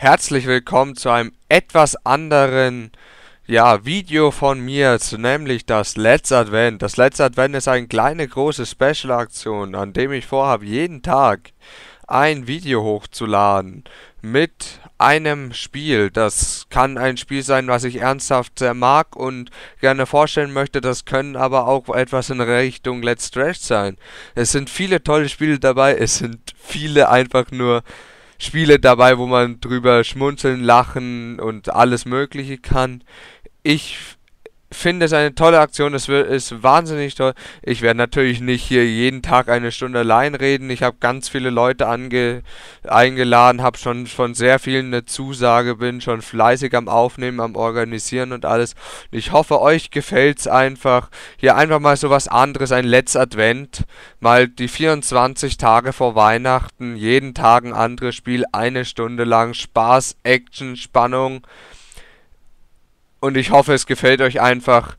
herzlich willkommen zu einem etwas anderen ja, Video von mir, nämlich das Let's Advent. Das Let's Advent ist eine kleine große Special-Aktion, an dem ich vorhabe, jeden Tag ein Video hochzuladen mit einem Spiel. Das kann ein Spiel sein, was ich ernsthaft sehr mag und gerne vorstellen möchte. Das können aber auch etwas in Richtung Let's Trash sein. Es sind viele tolle Spiele dabei. Es sind viele einfach nur Spiele dabei, wo man drüber schmunzeln, lachen und alles Mögliche kann. Ich finde es eine tolle Aktion, es ist wahnsinnig toll. Ich werde natürlich nicht hier jeden Tag eine Stunde allein reden. Ich habe ganz viele Leute ange eingeladen, habe schon von sehr vielen eine Zusage, bin schon fleißig am Aufnehmen, am Organisieren und alles. Ich hoffe, euch gefällt es einfach. Hier einfach mal so was anderes, ein Let's Advent. Mal die 24 Tage vor Weihnachten, jeden Tag ein anderes Spiel, eine Stunde lang. Spaß, Action, Spannung und ich hoffe, es gefällt euch einfach.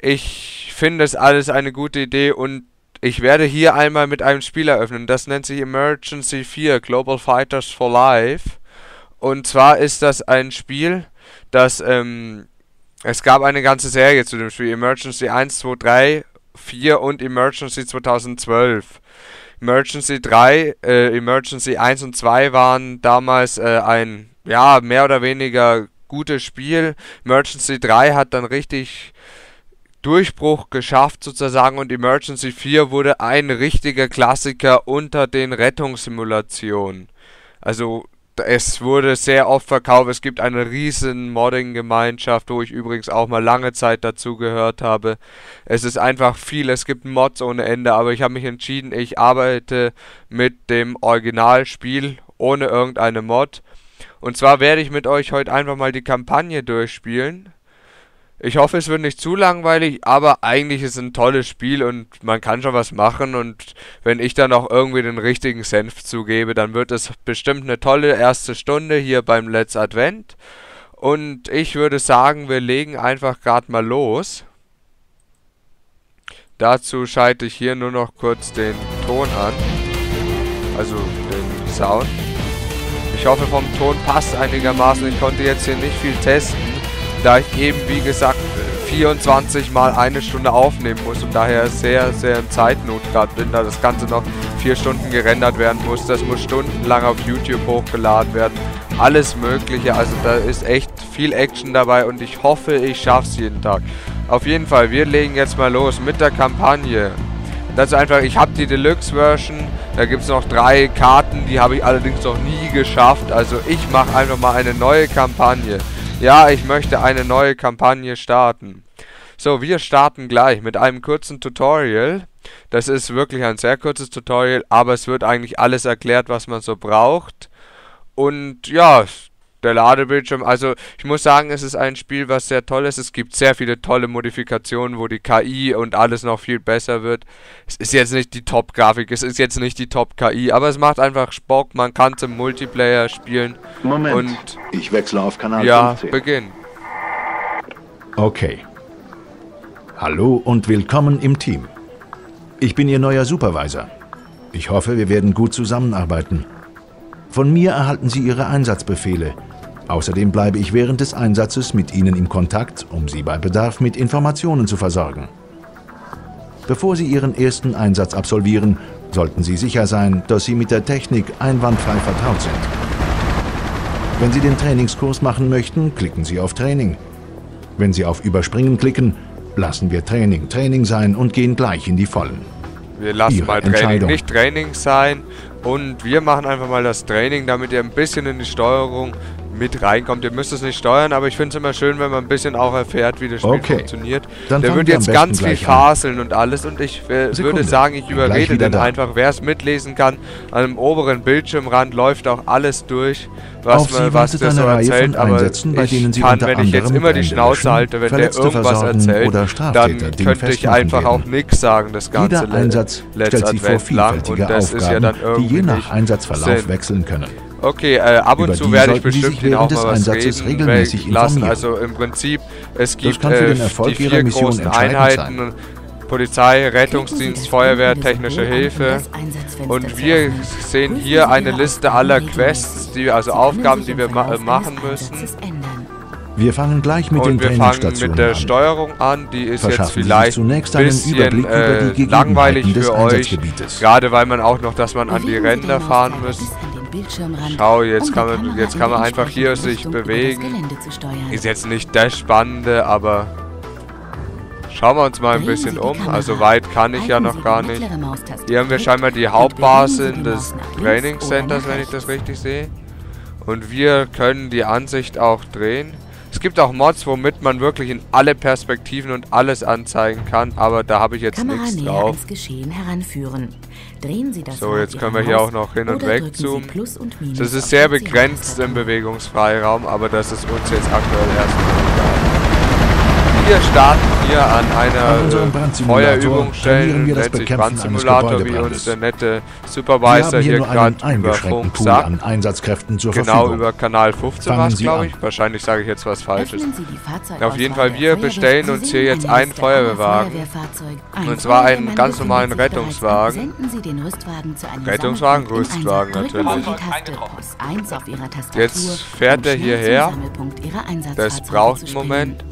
Ich finde es alles eine gute Idee und ich werde hier einmal mit einem Spiel eröffnen. Das nennt sich Emergency 4 Global Fighters for Life. Und zwar ist das ein Spiel, das, ähm, es gab eine ganze Serie zu dem Spiel. Emergency 1, 2, 3, 4 und Emergency 2012. Emergency 3, äh, Emergency 1 und 2 waren damals äh, ein, ja, mehr oder weniger gutes Spiel. Emergency 3 hat dann richtig Durchbruch geschafft sozusagen und Emergency 4 wurde ein richtiger Klassiker unter den Rettungssimulationen. Also es wurde sehr oft verkauft. Es gibt eine riesen Modding-Gemeinschaft, wo ich übrigens auch mal lange Zeit dazu gehört habe. Es ist einfach viel. Es gibt Mods ohne Ende, aber ich habe mich entschieden, ich arbeite mit dem Originalspiel ohne irgendeine Mod und zwar werde ich mit euch heute einfach mal die Kampagne durchspielen. Ich hoffe, es wird nicht zu langweilig, aber eigentlich ist es ein tolles Spiel und man kann schon was machen. Und wenn ich dann auch irgendwie den richtigen Senf zugebe, dann wird es bestimmt eine tolle erste Stunde hier beim Let's Advent. Und ich würde sagen, wir legen einfach gerade mal los. Dazu schalte ich hier nur noch kurz den Ton an. Also den Sound. Ich hoffe, vom Ton passt einigermaßen. Ich konnte jetzt hier nicht viel testen, da ich eben, wie gesagt, 24 mal eine Stunde aufnehmen muss und daher sehr, sehr in Zeitnot gerade bin, da das Ganze noch vier Stunden gerendert werden muss. Das muss stundenlang auf YouTube hochgeladen werden. Alles Mögliche, also da ist echt viel Action dabei und ich hoffe, ich schaffe es jeden Tag. Auf jeden Fall, wir legen jetzt mal los mit der Kampagne. Das ist einfach, ich habe die Deluxe-Version. Da gibt es noch drei Karten, die habe ich allerdings noch nie geschafft. Also ich mache einfach mal eine neue Kampagne. Ja, ich möchte eine neue Kampagne starten. So, wir starten gleich mit einem kurzen Tutorial. Das ist wirklich ein sehr kurzes Tutorial, aber es wird eigentlich alles erklärt, was man so braucht. Und ja, der Ladebildschirm. Also ich muss sagen, es ist ein Spiel, was sehr toll ist. Es gibt sehr viele tolle Modifikationen, wo die KI und alles noch viel besser wird. Es ist jetzt nicht die Top-Grafik, es ist jetzt nicht die Top-KI, aber es macht einfach Bock. Man kann es im Multiplayer spielen. Moment, und ich wechsle auf Kanal ja, 15. Ja, beginn. Okay. Hallo und willkommen im Team. Ich bin Ihr neuer Supervisor. Ich hoffe, wir werden gut zusammenarbeiten. Von mir erhalten Sie Ihre Einsatzbefehle. Außerdem bleibe ich während des Einsatzes mit Ihnen im Kontakt, um Sie bei Bedarf mit Informationen zu versorgen. Bevor Sie Ihren ersten Einsatz absolvieren, sollten Sie sicher sein, dass Sie mit der Technik einwandfrei vertraut sind. Wenn Sie den Trainingskurs machen möchten, klicken Sie auf Training. Wenn Sie auf Überspringen klicken, lassen wir Training Training sein und gehen gleich in die Vollen. Wir lassen Ihre mal Training nicht Training sein und wir machen einfach mal das Training, damit ihr ein bisschen in die Steuerung mit reinkommt. Ihr müsst es nicht steuern, aber ich finde es immer schön, wenn man ein bisschen auch erfährt, wie das Spiel okay. funktioniert. Dann der wird jetzt ganz viel faseln und alles und ich äh, würde sagen, ich überrede den da. einfach. Wer es mitlesen kann, an dem oberen Bildschirmrand läuft auch alles durch, was, man, was der so erzählt. Aber ich kann, wenn ich jetzt immer die Schnauze halte, wenn der irgendwas erzählt, dann könnte ich einfach auch nichts sagen, das ganze Jeder Einsatz stellt sich vor vielfältige Aufgaben, die je nach Einsatzverlauf wechseln können. Okay, äh, ab und zu werde ich bestimmt ihn auch mal was reden regelmäßig lassen. Also im Prinzip, es gibt äh, die vier großen Einheiten. Sein. Polizei, Rettungsdienst, Feuerwehr, technische Hilfe. Und wir sehen hier eine Liste aller Quests, die, also Aufgaben, die wir ma machen müssen. Wir fangen gleich mit und den wir fangen mit der an. Steuerung an. Die ist jetzt vielleicht ein bisschen äh, langweilig für euch. Gerade weil man auch noch, dass man an die Ränder fahren muss. Schau, jetzt kann man, jetzt kann man einfach hier sich bewegen. Ist jetzt nicht das Spannende, aber schauen wir uns mal ein bisschen um. Also weit kann ich ja noch gar nicht. Hier haben wir scheinbar die Hauptbasis des Trainingscenters, wenn ich das richtig sehe. Und wir können die Ansicht auch drehen. Es gibt auch Mods, womit man wirklich in alle Perspektiven und alles anzeigen kann, aber da habe ich jetzt nichts drauf. so, jetzt können wir hier auch noch hin und weg zoomen. Das ist sehr begrenzt im Bewegungsfreiraum, aber das ist uns jetzt aktuell erstmal. Wir starten hier an einer Feuerübung stellen, nennt sich Brandsimulator, wie uns der nette Supervisor hier, hier gerade über Funk sagt. genau über Kanal 15 war es, glaube ich. Wahrscheinlich sage ich jetzt was Falsches. Auf jeden Fall, wir bestellen uns hier jetzt einen Feuerwehrwagen. Und zwar einen ganz normalen Rettungswagen. Rettungswagen, Rüstwagen natürlich. Jetzt fährt er hierher. Das braucht einen Moment.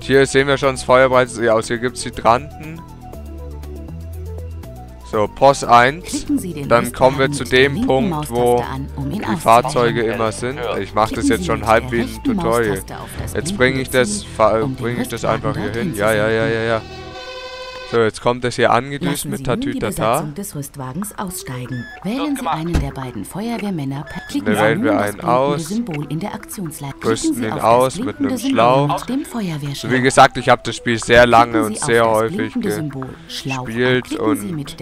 Hier sehen wir schon das Feuer bereits aus. Hier gibt es Hydranten. So, POS 1. Dann kommen wir zu dem Punkt, wo die Fahrzeuge immer sind. Ich mache das jetzt schon halb wie ein Tutorial. Jetzt bringe ich das, bringe ich das einfach hier hin. Ja, ja, ja, ja, ja. So, jetzt kommt es hier angedüst mit Tatütata. des Rüstwagens aussteigen. Wählen Sie einen der beiden Feuerwehrmänner per Klicken Sie wählen wir einen aus. Symbol in der Aktionsleiter. Rüsten ihn aus mit einem Schlauch. So, wie gesagt, ich habe das Spiel sehr lange und sehr häufig gespielt und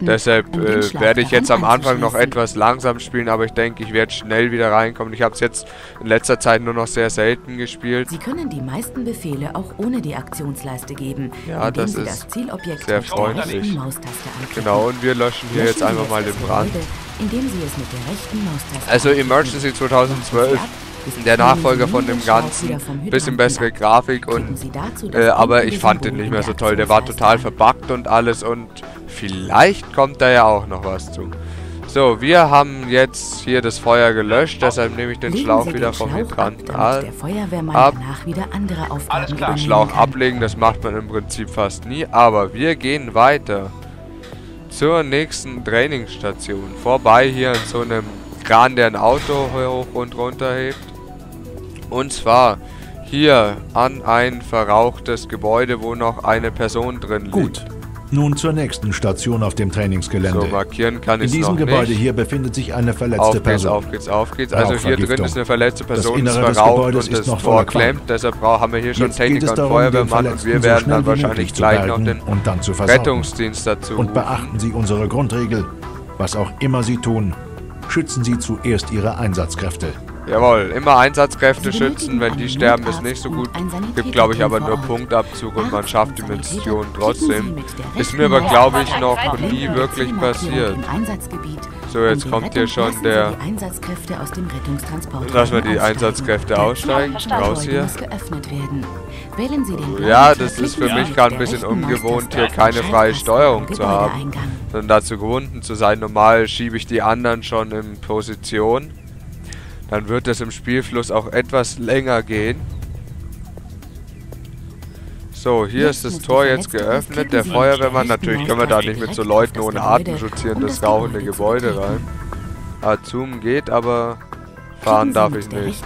deshalb äh, werde ich jetzt am Anfang noch etwas langsam spielen, aber ich denke, ich werde schnell wieder reinkommen. Ich habe es jetzt in letzter Zeit nur noch sehr selten gespielt. Sie können die meisten Befehle auch ohne die Aktionsleiste geben geben, ja, das ist das sehr freundlich. Genau, und wir löschen hier löschen jetzt einfach mal den Brand. also Emergency 2012 der Nachfolger von dem Ganzen. Bisschen bessere Grafik und äh, aber ich fand den nicht mehr so toll. Der war total verbuggt und alles und vielleicht kommt da ja auch noch was zu. So, wir haben jetzt hier das Feuer gelöscht, deshalb nehme ich den legen Schlauch wieder vom Hydranten ab. Den Schlauch ablegen, das macht man im Prinzip fast nie, aber wir gehen weiter zur nächsten Trainingsstation. Vorbei hier in so einem Kran, der ein Auto hoch und runter hebt. Und zwar hier an ein verrauchtes Gebäude, wo noch eine Person drin liegt. Gut. Nun zur nächsten Station auf dem Trainingsgelände. So, markieren kann ich In diesem Gebäude nicht. hier befindet sich eine verletzte auf geht's, Person. Auf geht's, auf geht's. Also hier drin ist eine verletzte Person, das ist verraucht und ist noch vorklemmt. Deshalb haben wir hier schon Jetzt Techniker und Feuerwehrmann und wir werden so dann wahrscheinlich gleich noch den Rettungsdienst dazu Und beachten Sie unsere Grundregel. Was auch immer Sie tun, schützen Sie zuerst Ihre Einsatzkräfte. Jawohl, immer Einsatzkräfte schützen, wenn die sterben ist nicht so gut. Gibt glaube ich aber nur Punktabzug und man schafft die Mission trotzdem. Ist mir aber glaube ich noch nie wirklich passiert. So, jetzt kommt hier schon der... Lass mal die Einsatzkräfte aussteigen. Raus hier. Ja, das ist für mich gerade ein bisschen ungewohnt, hier keine freie Steuerung zu haben. Sondern dazu gebunden zu sein. Normal schiebe ich die anderen schon in Position dann wird es im Spielfluss auch etwas länger gehen. So, hier ist das Tor jetzt geöffnet. Der Feuerwehrmann, natürlich können wir da nicht mit so Leuten ohne Atemschutz hier in das rauchende Gebäude rein. Ah, zoomen geht, aber fahren darf ich nicht.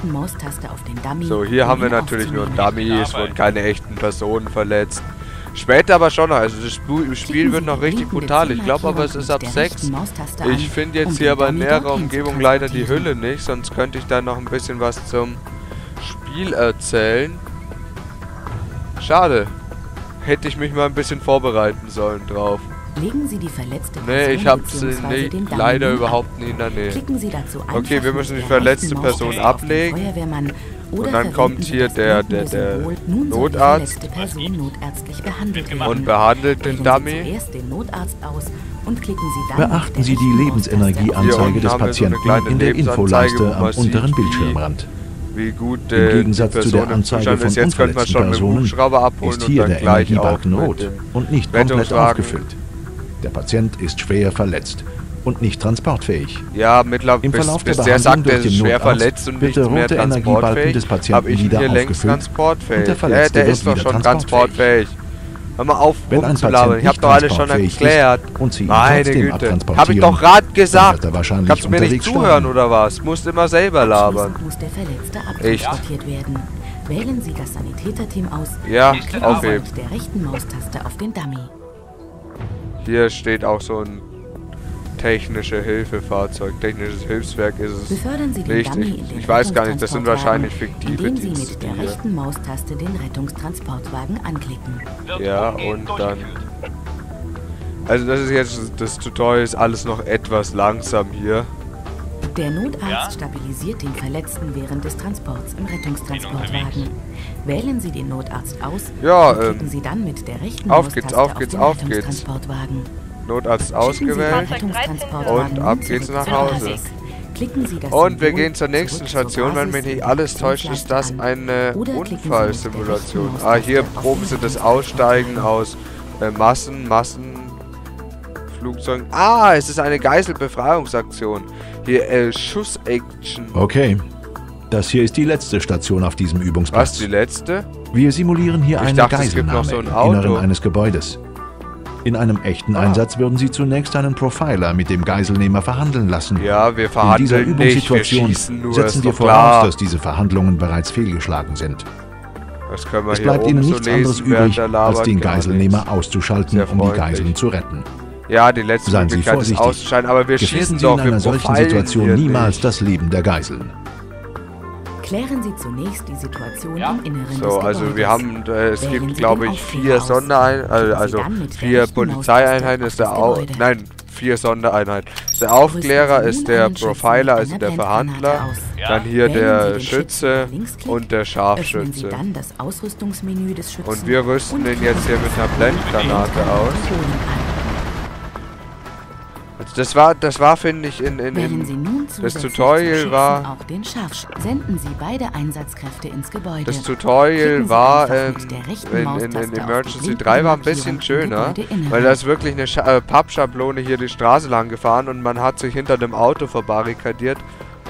So, hier haben wir natürlich nur Dummies, wurden keine echten Personen verletzt. Später aber schon noch. Also das Spiel wird noch richtig brutal. Ich glaube aber es ist ab 6. Ich finde jetzt hier aber in näherer Umgebung leider die Hülle nicht. Sonst könnte ich da noch ein bisschen was zum Spiel erzählen. Schade. Hätte ich mich mal ein bisschen vorbereiten sollen drauf. Legen Sie die verletzte Person Nee, ich habe sie leider überhaupt nie in der Nähe. Okay, wir müssen die verletzte Person ablegen. Und dann kommt hier der, der, der Notarzt. und behandelt den Dummy. Beachten Sie die Lebensenergieanzeige des Patienten in der Infoleiste am unteren Bildschirmrand. wie gut äh, Im Gegensatz zu der Anzeige von schon Personen ist hier der Energiebalken rot und nicht komplett aufgefüllt. Der Patient ist schwer verletzt und nicht transportfähig. Ja, mittlerweile Im Verlauf bis, bis der sagt, er ist schwer verletzt und nicht mehr transportfähig, des Patienten habe ich ihn hier längst transportfähig. Der, ja, der ist doch schon transportfähig. Hör mal auf, Wenn rumzulabern. Ich hab doch alles schon erklärt. Und sie Meine Güte. Hab ich doch gerade gesagt. Kannst du mir nicht zuhören oder was? Musst immer selber labern. muss der Verletzte abtransportiert werden. Wählen Sie das Sanitäterteam aus. Ja, aufheben. mit der rechten Maustaste auf den Dummy. Hier steht auch so ein technische Hilfefahrzeug. Technisches Hilfswerk ist es Befördern Sie den nicht. Den ich weiß gar nicht, das sind wahrscheinlich fiktive indem Sie mit der rechten Maustaste den Rettungstransportwagen anklicken. Ja, und dann... Also das ist jetzt, das Tutorial ist alles noch etwas langsam hier. Der Notarzt ja? stabilisiert den Verletzten während des Transports im Rettungstransportwagen. Wählen Sie den Notarzt aus ja, und klicken ähm, Sie dann mit der rechten auf geht's, auf geht's, auf geht's. Notarzt ausgewählt und ab geht's nach Hause. Und wir gehen zur nächsten Station, wenn mich nicht alles täuscht, ist das eine Unfallsimulation. Ah, hier proben sie das Aussteigen aus äh, Massen, Massenflugzeugen. Ah, es ist eine Geiselbefreiungsaktion. Hier, äh, Schuss-Action. Okay. Das hier ist die letzte Station auf diesem Übungsplatz. Was, die letzte? Wir simulieren hier ich eine dachte, Geiselnahme so ein im Inneren eines Gebäudes. In einem echten ah. Einsatz würden Sie zunächst einen Profiler mit dem Geiselnehmer verhandeln lassen. Ja, wir verhandeln In dieser Übungssituation nicht, wir nur, setzen wir voraus, klar. dass diese Verhandlungen bereits fehlgeschlagen sind. Das können wir es bleibt Ihnen nichts so anderes übrig, als den Geiselnehmer auszuschalten, um die Geiseln zu retten. Ja, die letzte Seien Sie ist auszuschalten, aber wir Gefährden schießen Sie doch, in einer solchen Situation niemals das Leben der Geiseln. Klären Sie zunächst die Situation ja. im Inneren So, also wir haben, äh, es Wählen gibt glaube ich vier Sondereinheiten, also, also vier Polizeieinheiten ist der Au nein, vier Sondereinheiten. Der Aufklärer ist der Profiler, also der Verhandler, ja. dann hier der Schütze und der Scharfschütze. Und wir rüsten den jetzt hier mit einer Blendgranate aus. Das war, das war finde ich in, in, in das Tutorial war. Auch den Senden Sie beide Einsatzkräfte ins Gebäude. Das Tutorial war ähm, in, in, in Emergency 3 war ein bisschen schöner, weil da ist wirklich eine Scha äh, Pappschablone hier die Straße lang gefahren und man hat sich hinter dem Auto verbarrikadiert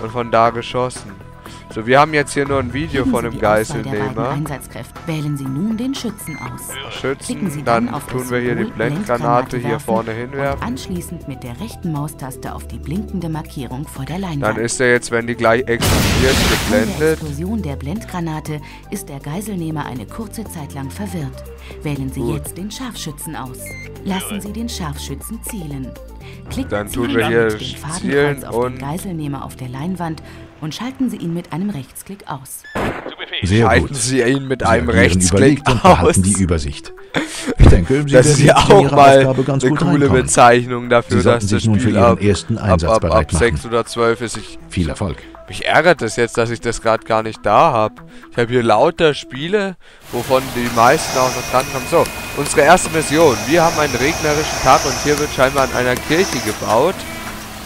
und von da geschossen. So, wir haben jetzt hier nur ein Video von dem Geiselnehmer. Wählen Sie nun den Schützen aus. Schützen, dann, dann tun wir hier die Blendgranate hier vorne hinwerfen. anschließend mit der rechten Maustaste auf die blinkende Markierung vor der Leinwand. Dann ist er jetzt, wenn die gleich explodiert, geblendet. Von der Explosion der Blendgranate ist der Geiselnehmer eine kurze Zeit lang verwirrt. Wählen Sie Gut. jetzt den Scharfschützen aus. Lassen Sie den Scharfschützen zielen. Klicken dann Sie tun wir hier auf den Geiselnehmer auf der Leinwand und schalten Sie ihn mit einem Rechtsklick aus. Sehr schalten gut. Sie ihn mit Sie einem Rechtsklick und behalten die Übersicht. Ich denke, Sie das ist ja auch mal eine coole Bezeichnung dafür, dass das Spiel ab, ab, ab, ab 6 oder 12 ist. Ich, Viel Erfolg. Mich ärgert es das jetzt, dass ich das gerade gar nicht da habe. Ich habe hier lauter Spiele, wovon die meisten auch noch dran kommen. So, unsere erste Mission. Wir haben einen regnerischen Tag und hier wird scheinbar an einer Kirche gebaut.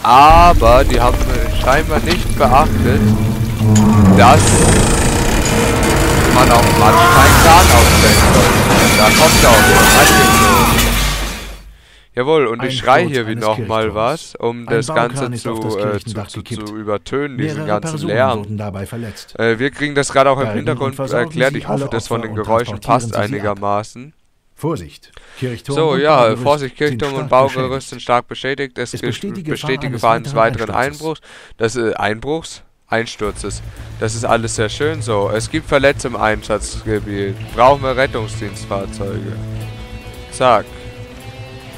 Aber die haben scheinbar nicht beachtet, dass man auf Matsch keinen Kran aufstellen soll. Da kommt er auch schon Jawohl, und ich schrei hier wie nochmal was, um das Ganze zu, äh, zu, zu, zu, übertönen, diesen ganzen Lärm. Äh, wir kriegen das gerade auch im Hintergrund erklärt. Ich hoffe, das von den Geräuschen passt einigermaßen. Vorsicht! Kirchturm so, ja, Vorsicht, Kirchturm und Baugerüst sind stark beschädigt. Es, es besteht die Gefahr, besteht die Gefahr eines weiteren Einbruchs. Das äh, Einbruchs? Einsturzes. Das ist alles sehr schön so. Es gibt Verletzte im Einsatzgebiet. Brauchen wir Rettungsdienstfahrzeuge. Zack.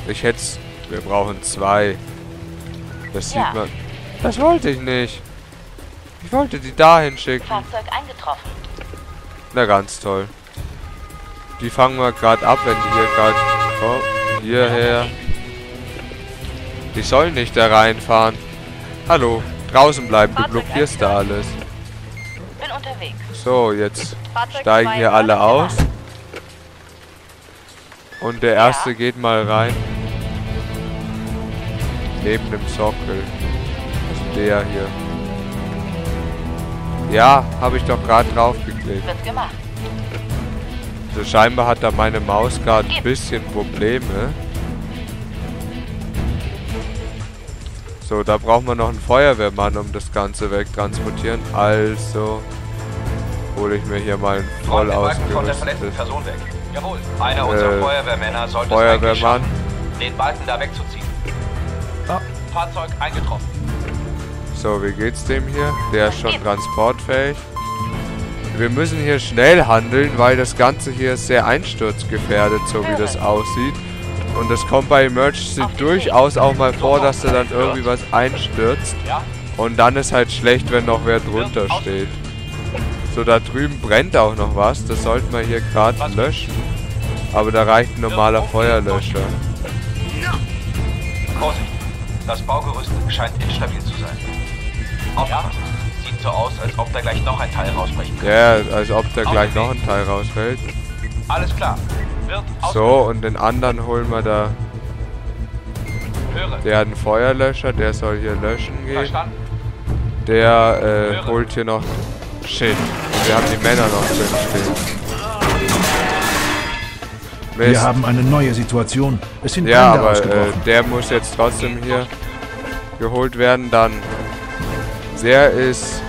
Ich hätte Wir brauchen zwei. Das ja. sieht man. Das wollte ich nicht. Ich wollte die dahin schicken. Fahrzeug eingetroffen. Na ganz toll. Die fangen wir gerade ab, wenn die hier gerade... Oh, hierher. Die sollen nicht da reinfahren. Hallo, draußen bleiben, du blockierst da alles. Bin unterwegs. So, jetzt steigen hier alle aus. Und der erste geht mal rein. Neben dem Sockel. Also der hier. Ja, habe ich doch gerade draufgeklickt. Wird gemacht. Also scheinbar hat da meine Maus gerade ein bisschen Probleme. So, da brauchen wir noch einen Feuerwehrmann, um das Ganze wegtransportieren. Also hole ich mir hier mal einen voll ausgerüsteten... Jawohl, einer unserer äh, Feuerwehrmänner sollte Feuerwehrmann. es den Balken da wegzuziehen. Oh. Fahrzeug eingetroffen. So, wie geht's dem hier? Der ist schon transportfähig. Wir müssen hier schnell handeln, weil das Ganze hier ist sehr einsturzgefährdet, so wie das aussieht. Und es kommt bei Emergency durchaus auch mal vor, dass da dann irgendwie was einstürzt. Und dann ist halt schlecht, wenn noch wer drunter steht. So, da drüben brennt auch noch was. Das sollten wir hier gerade löschen. Aber da reicht ein normaler Feuerlöscher. Vorsicht! Das Baugerüst scheint instabil zu sein. Aufpassen! Sieht so aus, als ob da gleich noch ein Teil rausbrechen könnte. Ja, als ob da gleich noch ein Teil rausfällt. Alles klar. so, und den anderen holen wir da. Der hat einen Feuerlöscher, der soll hier löschen gehen. Verstanden. Der äh, holt hier noch Shit. Wir haben die Männer noch drin stehen. Mist. Wir haben eine neue Situation. Es sind Ja, aber äh, der muss jetzt trotzdem hier geholt werden. Dann der ist...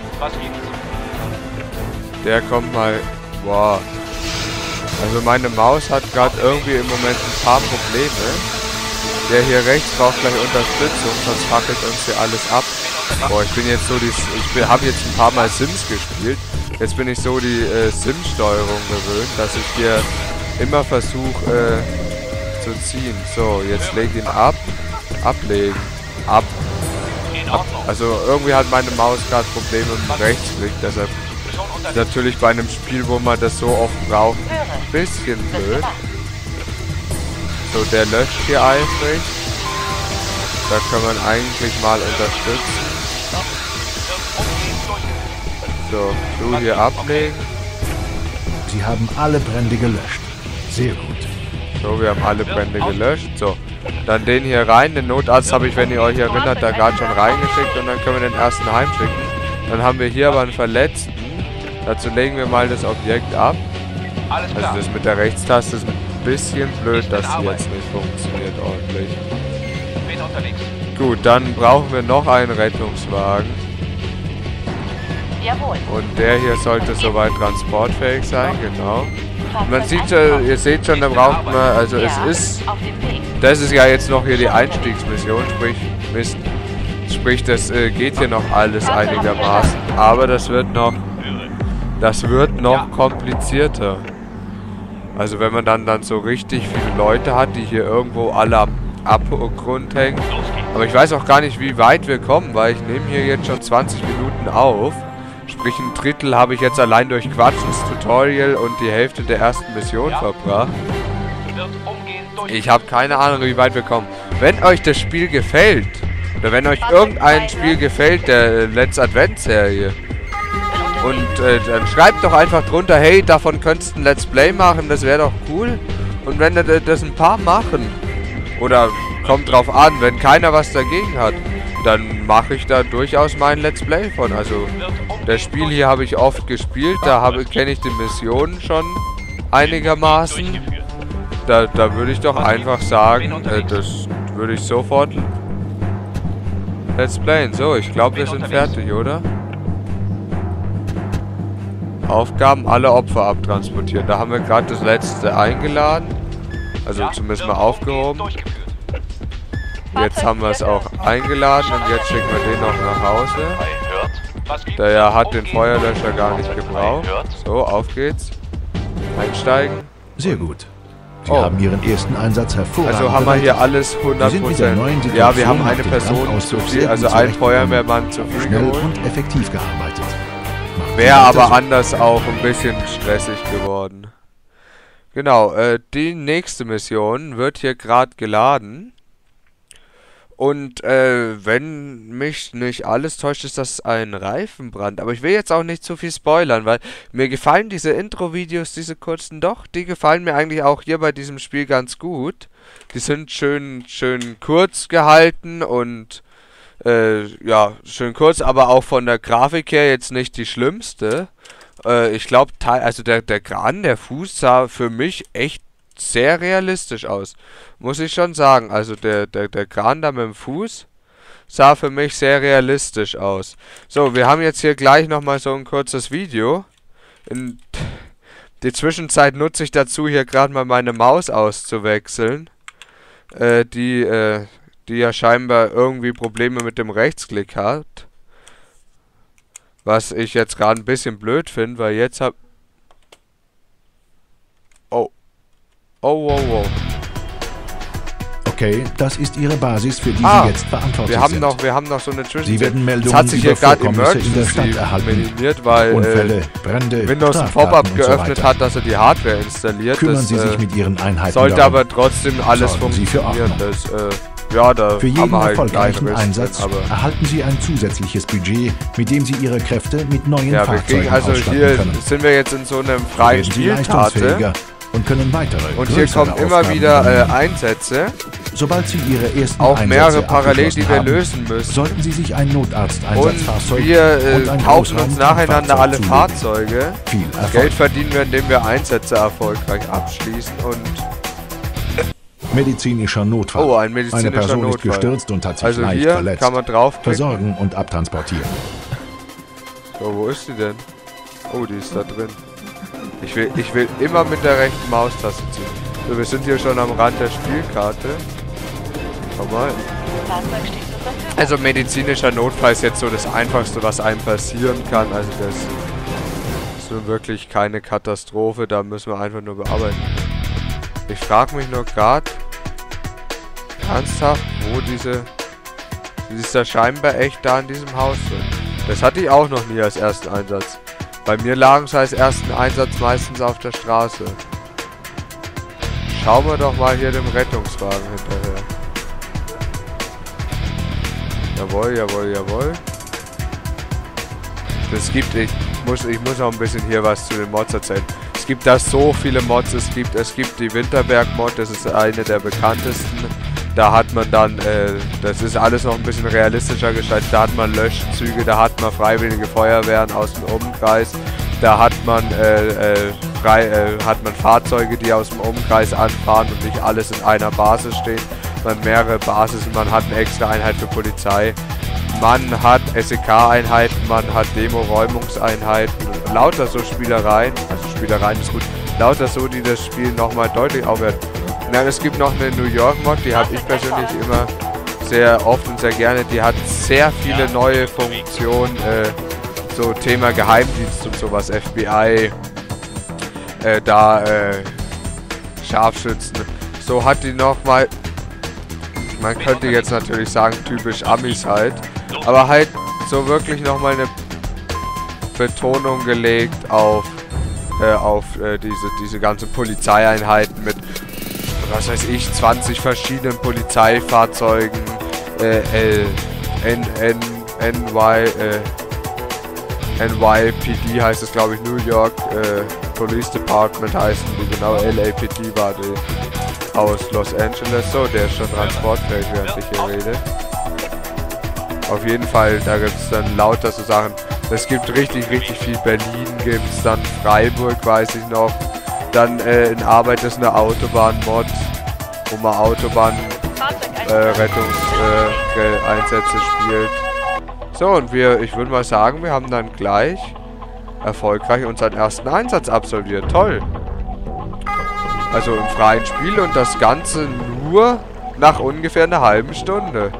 Der kommt mal... Boah. Also meine Maus hat gerade irgendwie im Moment ein paar Probleme. Der hier rechts braucht gleich Unterstützung, sonst fackelt uns hier alles ab. Boah, ich bin jetzt so die... Ich habe jetzt ein paar Mal Sims gespielt. Jetzt bin ich so die äh, Sims-Steuerung gewöhnt, dass ich hier immer versuche äh, zu ziehen. So, jetzt leg ihn ab. Ablegen. Ab. Also irgendwie hat meine Maus gerade Probleme mit dem Rechtsklick, deshalb natürlich bei einem Spiel, wo man das so oft braucht, ein bisschen blöd. So, der löscht hier eifrig. Da kann man eigentlich mal unterstützen. So, du hier ablegen. Sie haben alle Brände gelöscht. Sehr gut. So, wir haben alle Brände gelöscht. So, dann den hier rein. Den Notarzt habe ich, wenn ihr euch erinnert, da gerade schon reingeschickt. Und dann können wir den ersten heimschicken. Dann haben wir hier aber einen Verletzten. Dazu legen wir mal das Objekt ab. Also das mit der Rechtstaste ist ein bisschen blöd, dass sie jetzt nicht funktioniert ordentlich. Gut, dann brauchen wir noch einen Rettungswagen. Jawohl. Und der hier sollte soweit transportfähig sein, genau. Man sieht ja, ihr seht schon, da braucht man, also es ist, das ist ja jetzt noch hier die Einstiegsmission, sprich, Mist, sprich, das äh, geht hier noch alles einigermaßen, aber das wird noch, das wird noch komplizierter. Also wenn man dann, dann so richtig viele Leute hat, die hier irgendwo alle am Abgrund hängen. Aber ich weiß auch gar nicht, wie weit wir kommen, weil ich nehme hier jetzt schon 20 Minuten auf. Sprich, ein Drittel habe ich jetzt allein durch Quatschens Tutorial und die Hälfte der ersten Mission ja. verbracht. Ich habe keine Ahnung, wie weit wir kommen. Wenn euch das Spiel gefällt, oder wenn euch irgendein Spiel gefällt, der Let's Advent Serie, und äh, dann schreibt doch einfach drunter, hey, davon könntest du ein Let's Play machen, das wäre doch cool. Und wenn das ein paar machen, oder kommt drauf an, wenn keiner was dagegen hat, dann mache ich da durchaus mein Let's Play von. Also das Spiel hier habe ich oft gespielt, da kenne ich die Missionen schon einigermaßen. Da, da würde ich doch einfach sagen, äh, das würde ich sofort Let's Playen. So, ich glaube wir sind fertig, oder? Aufgaben, alle Opfer abtransportieren. Da haben wir gerade das letzte eingeladen. Also zumindest mal aufgehoben. Jetzt haben wir es auch eingeladen und jetzt schicken wir den noch nach Hause. Der hat den Feuerlöscher gar nicht gebraucht. So, auf geht's. Einsteigen. Sehr gut. Sie oh. haben Ihren ersten Einsatz hervorragend Also haben wir hier alles 100%. Ja, wir haben eine Person zu viel, also ein Feuerwehrmann zu viel Schnell geholt. und effektiv gearbeitet. Wäre aber anders auch ein bisschen stressig geworden. Genau, äh, die nächste Mission wird hier gerade geladen. Und äh, wenn mich nicht alles täuscht, ist das ein Reifenbrand. Aber ich will jetzt auch nicht zu viel spoilern, weil mir gefallen diese Intro-Videos, diese kurzen doch, die gefallen mir eigentlich auch hier bei diesem Spiel ganz gut. Die sind schön, schön kurz gehalten und Äh, ja, schön kurz, aber auch von der Grafik her jetzt nicht die schlimmste. Äh, ich glaube, also der, der Kran, der Fuß sah für mich echt sehr realistisch aus. Muss ich schon sagen. Also der, der, der Kran da mit dem Fuß sah für mich sehr realistisch aus. So, wir haben jetzt hier gleich nochmal so ein kurzes Video. In die Zwischenzeit nutze ich dazu, hier gerade mal meine Maus auszuwechseln. Äh, die, äh, die ja scheinbar irgendwie Probleme mit dem Rechtsklick hat. Was ich jetzt gerade ein bisschen blöd finde, weil jetzt hab... Oh, wow, wow. Okay, das ist Ihre Basis, für die ah, Sie jetzt verantwortlich wir haben sind. Noch, wir haben noch so eine Zwischenzeit. Sie werden Meldungen hat sich hier gerade in der Stadt erhalten. weil Unfälle, Brände, Windows ein Pop-up geöffnet so hat, dass er die Hardware installiert. Kümmern das, Sie sich äh, mit Ihren Einheiten Sollte darum. aber trotzdem alles Sorgen funktionieren. Das, äh, ja, da Für jeden halt erfolgreichen Einsatz erhalten Sie ein zusätzliches Budget, mit dem Sie Ihre Kräfte mit neuen ja, Fahrzeugen kriegen, also hier können. sind wir jetzt in so einem freien Spielkarte und können weitere Und hier kommen immer wieder äh, Einsätze. Sobald Sie Ihre ersten Auch mehrere parallel, die wir lösen müssen. Sollten Sie sich ein Notarzteinsatzfahrzeug und wir äh, und kaufen uns nacheinander alle zulegen. Fahrzeuge. Viel Erfolg. Geld verdienen wir, indem wir Einsätze erfolgreich abschließen und Medizinischer Notfall. Oh, ein medizinischer Eine Person Notfall. ist gestürzt und hat sich also leicht hier verletzt. kann man drauf Versorgen und abtransportieren. So, wo ist sie denn? Oh, die ist da drin. Ich will, ich will immer mit der rechten Maustaste ziehen. So, wir sind hier schon am Rand der Spielkarte. Komm mal. Also medizinischer Notfall ist jetzt so das Einfachste, was einem passieren kann. Also das ist nun wirklich keine Katastrophe. Da müssen wir einfach nur bearbeiten. Ich frage mich nur gerade ernsthaft, wo diese... Die ist da scheinbar echt da in diesem Haus. Das hatte ich auch noch nie als ersten Einsatz. Bei mir lagen sie als ersten Einsatz meistens auf der Straße. Schauen wir doch mal hier dem Rettungswagen hinterher. Jawohl, jawohl, jawohl. Es gibt, ich muss, ich muss auch ein bisschen hier was zu den Mods erzählen. Es gibt da so viele Mods. Es gibt, es gibt die Winterberg-Mod, das ist eine der bekanntesten. Da hat man dann, äh, das ist alles noch ein bisschen realistischer gestaltet, da hat man Löschzüge, da hat man freiwillige Feuerwehren aus dem Umkreis, da hat man, äh, äh, frei, äh, hat man Fahrzeuge, die aus dem Umkreis anfahren und nicht alles in einer Basis stehen. Man hat mehrere Basis und man hat eine extra Einheit für Polizei. Man hat SEK-Einheiten, man hat Demo-Räumungseinheiten, lauter so Spielereien, also Spielereien ist gut, lauter so, die das Spiel nochmal deutlich aufwerten. Nein, es gibt noch eine New York Mod, die habe ich persönlich immer sehr oft und sehr gerne. Die hat sehr viele neue Funktionen, äh, so Thema Geheimdienst und sowas, FBI, äh, da äh, Scharfschützen. So hat die nochmal, man könnte jetzt natürlich sagen, typisch Amis halt, aber halt so wirklich nochmal eine Betonung gelegt auf, äh, auf äh, diese, diese ganzen Polizeieinheiten mit was weiß ich, 20 verschiedenen Polizeifahrzeugen, äh, L, N, N, NY, äh, NYPD heißt es glaube ich, New York äh, Police Department heißen die, genau, LAPD war die aus Los Angeles. So, der ist schon transportfähig, während ich hier rede. Auf jeden Fall, da gibt es dann lauter so Sachen. Es gibt richtig, richtig viel. Berlin gibt es, dann Freiburg weiß ich noch. Dann äh, in Arbeit ist eine Autobahn-Mod, wo man Autobahn-Rettungseinsätze äh, spielt. So, und wir, ich würde mal sagen, wir haben dann gleich erfolgreich unseren ersten Einsatz absolviert. Toll. Also im freien Spiel und das Ganze nur nach ungefähr einer halben Stunde.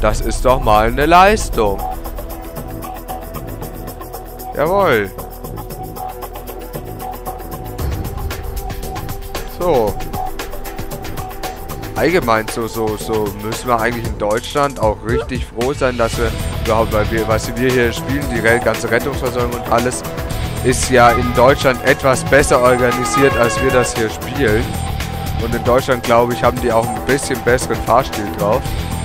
Das ist doch mal eine Leistung. Jawohl. So. Allgemein so, so, so müssen wir eigentlich in Deutschland auch richtig froh sein, dass wir überhaupt, weil wir, was wir hier spielen, die ganze Rettungsversorgung und alles, ist ja in Deutschland etwas besser organisiert, als wir das hier spielen. Und in Deutschland, glaube ich, haben die auch ein bisschen besseren Fahrstil drauf,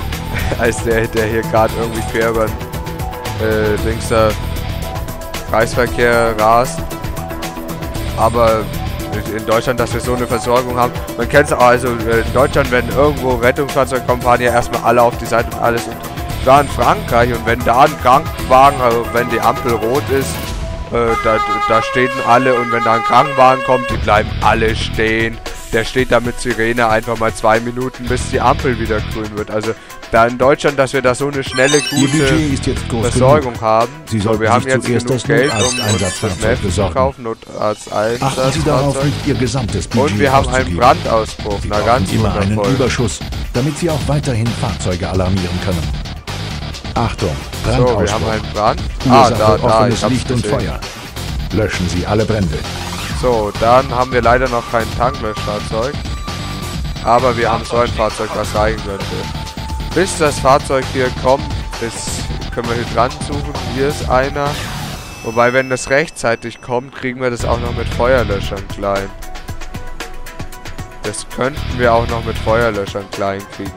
als der, der hier gerade irgendwie quer über den äh, Kreisverkehr rast. Aber in Deutschland, dass wir so eine Versorgung haben. Man kennt es auch, also äh, in Deutschland, wenn irgendwo Rettungsfahrzeuge kommen, fahren ja erstmal alle auf die Seite und alles. Und da in Frankreich und wenn da ein Krankenwagen, also wenn die Ampel rot ist, äh, da, da stehen alle und wenn da ein Krankenwagen kommt, die bleiben alle stehen. Der steht da mit Sirene einfach mal zwei Minuten, bis die Ampel wieder grün wird. Also da in Deutschland, dass wir da so eine schnelle, gute Versorgung genug. haben. Sie so, wir haben jetzt genug Geld, um uns das Netz zu kaufen, Achten Sie darauf, nicht Ihr gesamtes Budget Und wir haben einen Brandausbruch, Sie na ganz immer einen Überschuss, damit Sie auch weiterhin Fahrzeuge alarmieren können. Achtung, Brandausbruch. So, wir haben einen Brand. Ursache ah, da, da, offenes Licht und Feuer. Löschen Sie alle Brände. So, dann haben wir leider noch kein Tanklöschfahrzeug. Aber wir haben so ein Fahrzeug, was reichen könnte. Bis das Fahrzeug hier kommt, ist, können wir Hydranten suchen. Hier ist einer. Wobei, wenn das rechtzeitig kommt, kriegen wir das auch noch mit Feuerlöschern klein. Das könnten wir auch noch mit Feuerlöschern klein kriegen.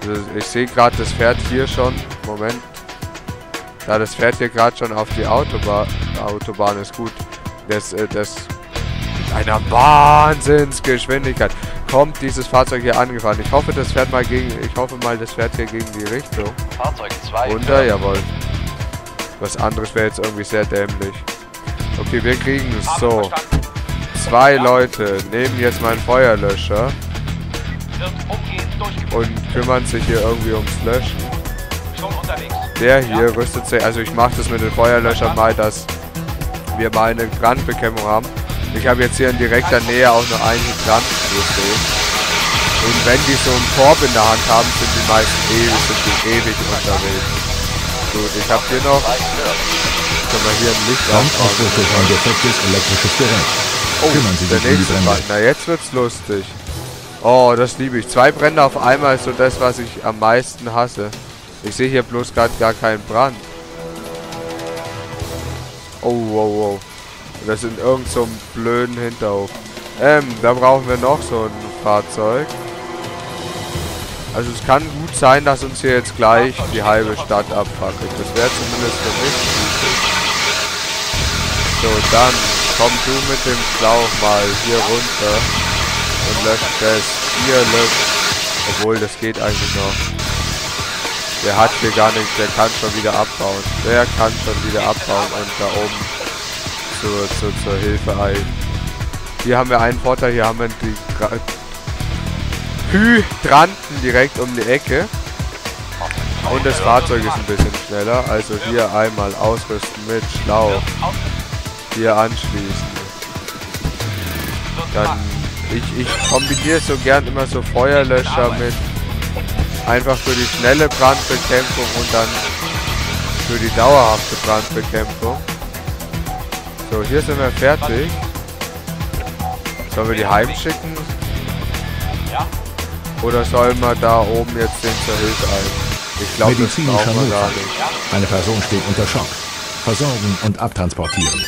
Also ich sehe gerade, das fährt hier schon. Moment. Ja, das fährt hier gerade schon auf die Autobahn. Autobahn ist gut. Das, äh, das mit einer Wahnsinnsgeschwindigkeit kommt dieses Fahrzeug hier angefahren. Ich hoffe, das fährt mal gegen. Ich hoffe mal, das fährt hier gegen die Richtung. Fahrzeug 2. Runter, jawohl. Was anderes wäre jetzt irgendwie sehr dämlich. Okay, wir kriegen es so. Zwei Leute nehmen jetzt meinen Feuerlöscher und kümmern sich hier irgendwie ums Löschen. Der hier rüstet sich, also ich mache das mit den Feuerlöschern mal, dass wir mal eine Brandbekämpfung haben. Ich habe jetzt hier in direkter Nähe auch nur einen Hydranten stehen. Und wenn die so einen Korb in der Hand haben, sind die meisten ewig, sind die ewig unterwegs. Gut, ich habe hier noch... Können wir hier ein Licht aufbauen. ein defektes elektrisches Gerät. Oh, Kümmern Sie der nächste um Brand. Na, jetzt wird's lustig. Oh, das liebe ich. Zwei Brände auf einmal ist so das, was ich am meisten hasse. Ich sehe hier bloß gerade gar keinen Brand. Oh, wow, wow. Das sind irgend so einem blöden Hinterhof. Ähm, da brauchen wir noch so ein Fahrzeug. Also es kann gut sein, dass uns hier jetzt gleich die halbe Stadt abfackelt. Das wäre zumindest für mich gütig. So, dann komm du mit dem Schlauch mal hier runter und löscht das. Hier löscht. Obwohl, das geht eigentlich noch. Der hat hier gar nichts, der kann schon wieder abbauen. Der kann schon wieder abbauen und da oben zur, zur, zur Hilfe eilen. Hier haben wir einen Vorteil, hier haben wir die Hydranten direkt um die Ecke. Und das Fahrzeug ist ein bisschen schneller. Also hier einmal ausrüsten mit Schlauch. Hier anschließen. Dann, ich, ich kombiniere so gern immer so Feuerlöscher mit einfach für die schnelle Brandbekämpfung und dann für die dauerhafte Brandbekämpfung. So, hier sind wir fertig. Sollen wir die heimschicken? Ja. Oder sollen wir da oben jetzt den zur Hilfe ein? Ich glaube, das brauchen wir gar nicht. Eine Person steht unter Schock. Versorgen und abtransportieren.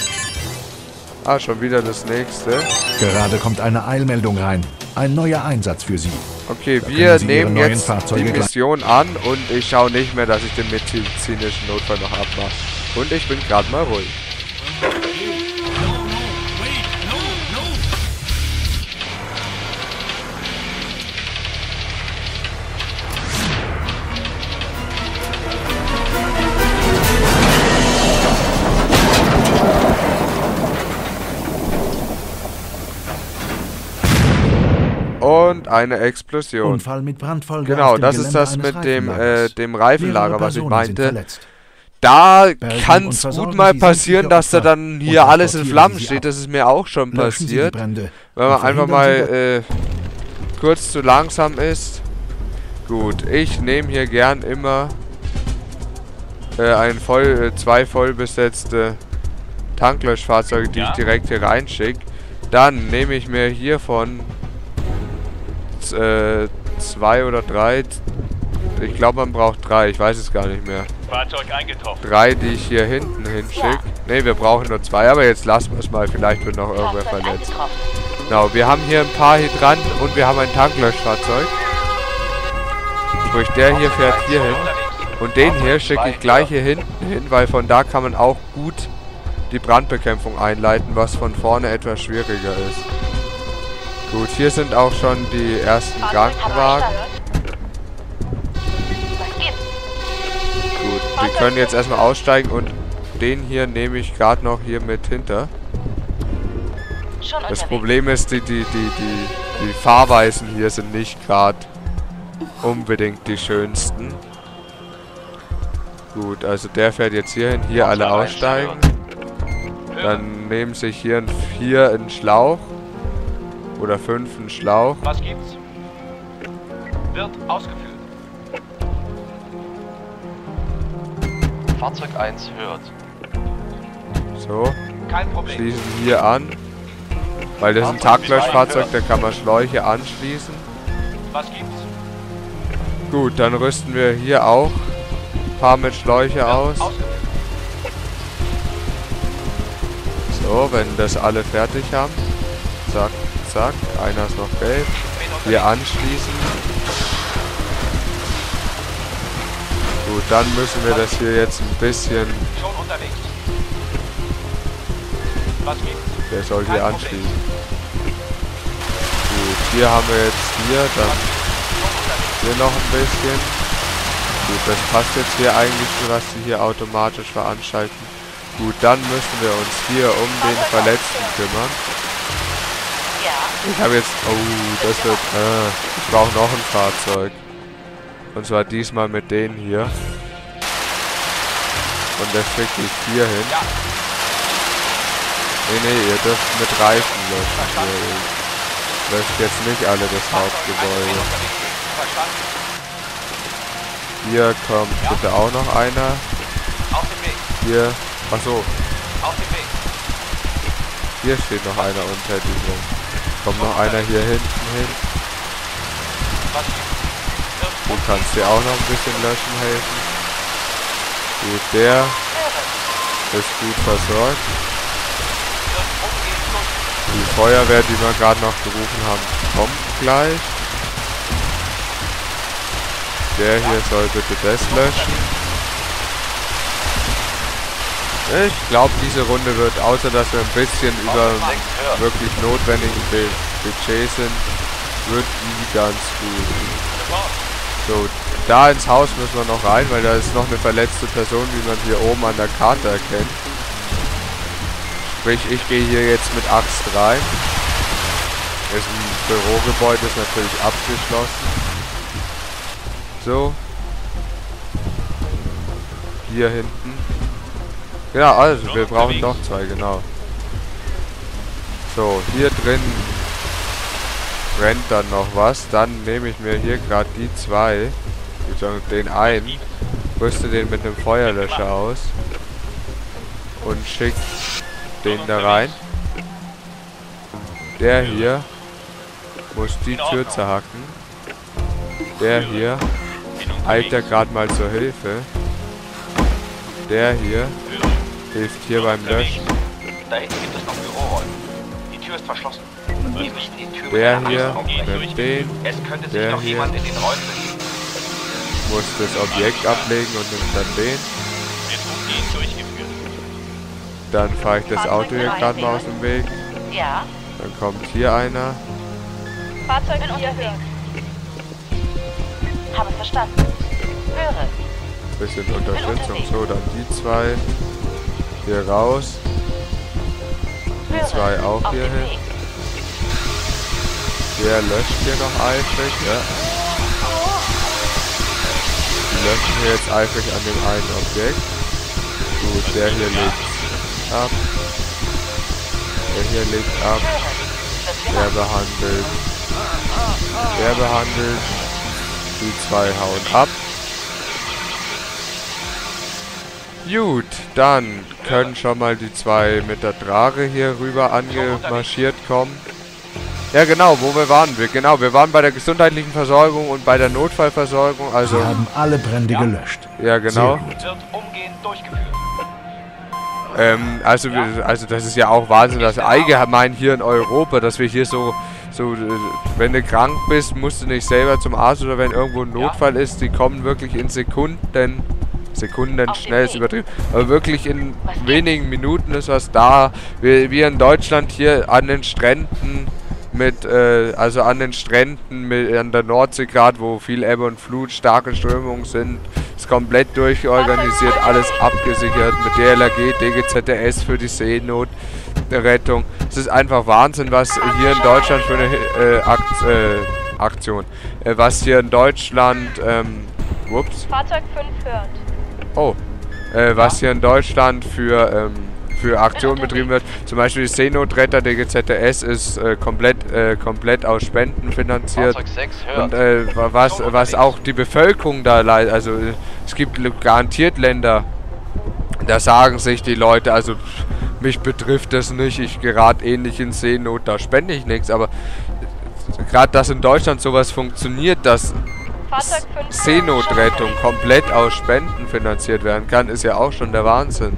Ah, schon wieder das nächste. Gerade kommt eine Eilmeldung rein. Ein neuer Einsatz für Sie. Okay, da wir nehmen jetzt Fahrzeuge die Mission an und ich schaue nicht mehr, dass ich den medizinischen Notfall noch abmache. Und ich bin gerade mal ruhig. Und eine Explosion. Unfall mit Brandfolge genau, das ist das mit dem, äh, dem Reifenlager, was ich meinte. Da kann es gut mal passieren, dass da dann hier alles in Flammen steht. Das ist mir auch schon passiert. Wenn man einfach mal äh, kurz zu langsam ist. Gut, ich nehme hier gern immer äh, ein voll, äh, zwei voll besetzte Tanklöschfahrzeuge, die ich direkt hier reinschicke. Dann nehme ich mir hiervon äh, zwei oder drei. Ich glaube, man braucht drei. Ich weiß es gar nicht mehr. Fahrzeug eingetroffen. Drei, die ich hier hinten hinschicke. Ne, wir brauchen nur zwei. Aber jetzt lassen wir es mal. Vielleicht wird noch irgendwer verletzt. Genau, wir haben hier ein paar Hydranten und wir haben ein Tanklöschfahrzeug. Sprich, der hier fährt hier hin. Und den hier schicke ich gleich hier hinten hin, weil von da kann man auch gut die Brandbekämpfung einleiten, was von vorne etwas schwieriger ist. Gut, hier sind auch schon die ersten Krankenwagen. Gut, die können jetzt erstmal aussteigen und den hier nehme ich gerade noch hier mit hinter. Das Problem ist, die, die, die, die, die Fahrweisen hier sind nicht gerade unbedingt die schönsten. Gut, also der fährt jetzt hier hin, hier alle aussteigen. Dann nehmen sich hier ein 4 einen Schlauch. Oder 5 einen Schlauch. Was gibt's? Wird ausgeführt. Fahrzeug 1 hört. So. Kein Problem. Schließen hier an. Weil das ist ein Taglöschfahrzeug, da kann man Schläuche anschließen. Was gibt's? Gut, dann rüsten wir hier auch ein paar mit Schläuche aus. So, wenn das alle fertig haben. Zack, zack. Einer ist noch gelb. Hier anschließen. Gut, dann müssen wir das hier jetzt ein bisschen... Der soll hier anschließen. Gut, hier haben wir jetzt hier, dann hier noch ein bisschen. Gut, das passt jetzt hier eigentlich, was sie hier automatisch veranstalten. Gut, dann müssen wir uns hier um den Verletzten kümmern. Ich habe jetzt... Oh, das wird... Äh, ich brauche noch ein Fahrzeug. Und zwar diesmal mit denen hier. Und das schicke ich hier hin. Nee, nee, ihr dürft mit Reifen löschen. Hier. Löscht jetzt nicht alle das Hauptgebäude. Hier kommt bitte auch noch einer. Hier Achso. Auf den Weg. Hier steht noch einer unter diesem. Kommt noch einer hier hinten hin. Du kannst dir auch noch ein bisschen löschen helfen. Gut, der ist gut versorgt. Die Feuerwehr, die wir gerade noch gerufen haben, kommt gleich. Der hier soll bitte das löschen. Ich glaube, diese Runde wird, außer dass wir ein bisschen über wirklich notwendigen Budget sind, wird die ganz gut. So, da ins Haus müssen wir noch rein, weil da ist noch eine verletzte Person, wie man hier oben an der Karte erkennt. Sprich, ich gehe hier jetzt mit Axt rein. Ist ein Bürogebäude, ist natürlich abgeschlossen. So. Hier hinten. Genau, also wir brauchen doch zwei, genau. So, hier drin brennt dann noch was. Dann nehme ich mir hier gerade die zwei, den einen, rüste den mit einem Feuerlöscher aus und schick den da rein. Der hier muss die Tür zerhacken. Der hier eilt ja gerade mal zur Hilfe. Der hier Hilft hier beim Löschen. Da hinten gibt es noch Büroräume. Die Tür ist verschlossen. Wir müssen die Tür Der hier, mit den, es könnte sich noch hier jemand in den Räumen bewegen. Muss das Objekt ablegen und nimmt dann den. Dann fahre ich das Auto hier gerade mal aus dem Weg. Ja. Dann kommt hier einer. Fahrzeug hier hören. Habe verstanden. Höre. Bisschen Unterstützung. So, dann die zwei. Hier raus. Die zwei auch hier hin. Der löscht hier noch eifrig, ja. Die löschen hier jetzt eifrig an dem einen Objekt. Gut, der hier legt ab. Der hier legt ab. Der behandelt. Der behandelt. Die zwei hauen ab. Gut, dann können schon mal die zwei mit der Trage hier rüber angemarschiert kommen. Ja genau, wo wir waren wir. Genau, wir waren bei der gesundheitlichen Versorgung und bei der Notfallversorgung. Also Sie haben alle Brände gelöscht. Ja genau. Ähm, also, also das ist ja auch Wahnsinn, dass allgemein hier in Europa, dass wir hier so, so, wenn du krank bist, musst du nicht selber zum Arzt oder wenn irgendwo ein Notfall ist, die kommen wirklich in Sekunden Sekunden schnell ist übertrieben. Aber wirklich in wenigen Minuten ist was da. Wir, wir in Deutschland hier an den Stränden mit, äh, also an den Stränden mit, an der Nordsee gerade, wo viel Ebbe und Flut, starke Strömungen sind, ist komplett durchorganisiert, alles abgesichert mit DLRG, DGZS für die Seenotrettung. Es ist einfach Wahnsinn, was hier in Deutschland für eine äh, Akt, äh, Aktion, äh, was hier in Deutschland, ähm, ups. Fahrzeug 5 hört. Oh, äh, was hier in Deutschland für, ähm, für Aktionen betrieben wird. Zum Beispiel die Seenotretter der GZS ist äh, komplett, äh, komplett aus Spenden finanziert. Und äh, was, was auch die Bevölkerung da leidet, also es gibt garantiert Länder, da sagen sich die Leute, also mich betrifft das nicht, ich gerate eh nicht in Seenot, da spende ich nichts, aber gerade dass in Deutschland sowas funktioniert, dass Seenotrettung komplett aus Spenden finanziert werden kann, ist ja auch schon der Wahnsinn.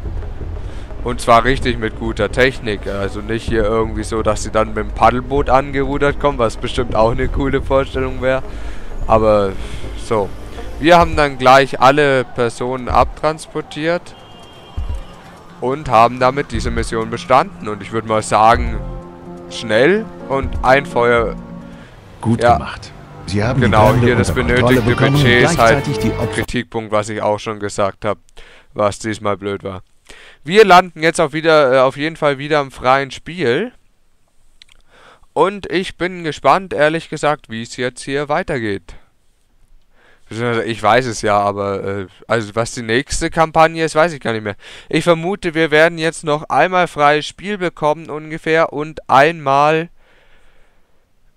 Und zwar richtig mit guter Technik. Also nicht hier irgendwie so, dass sie dann mit dem Paddelboot angerudert kommen, was bestimmt auch eine coole Vorstellung wäre. Aber so. Wir haben dann gleich alle Personen abtransportiert und haben damit diese Mission bestanden. Und ich würde mal sagen, schnell und ein Feuer. Gut ja. gemacht. Sie haben genau, hier das benötigte Budget ist halt Kritikpunkt, was ich auch schon gesagt habe, was diesmal blöd war. Wir landen jetzt auch wieder, äh, auf jeden Fall wieder im freien Spiel. Und ich bin gespannt, ehrlich gesagt, wie es jetzt hier weitergeht. Ich weiß es ja, aber äh, also was die nächste Kampagne ist, weiß ich gar nicht mehr. Ich vermute, wir werden jetzt noch einmal freies Spiel bekommen ungefähr und einmal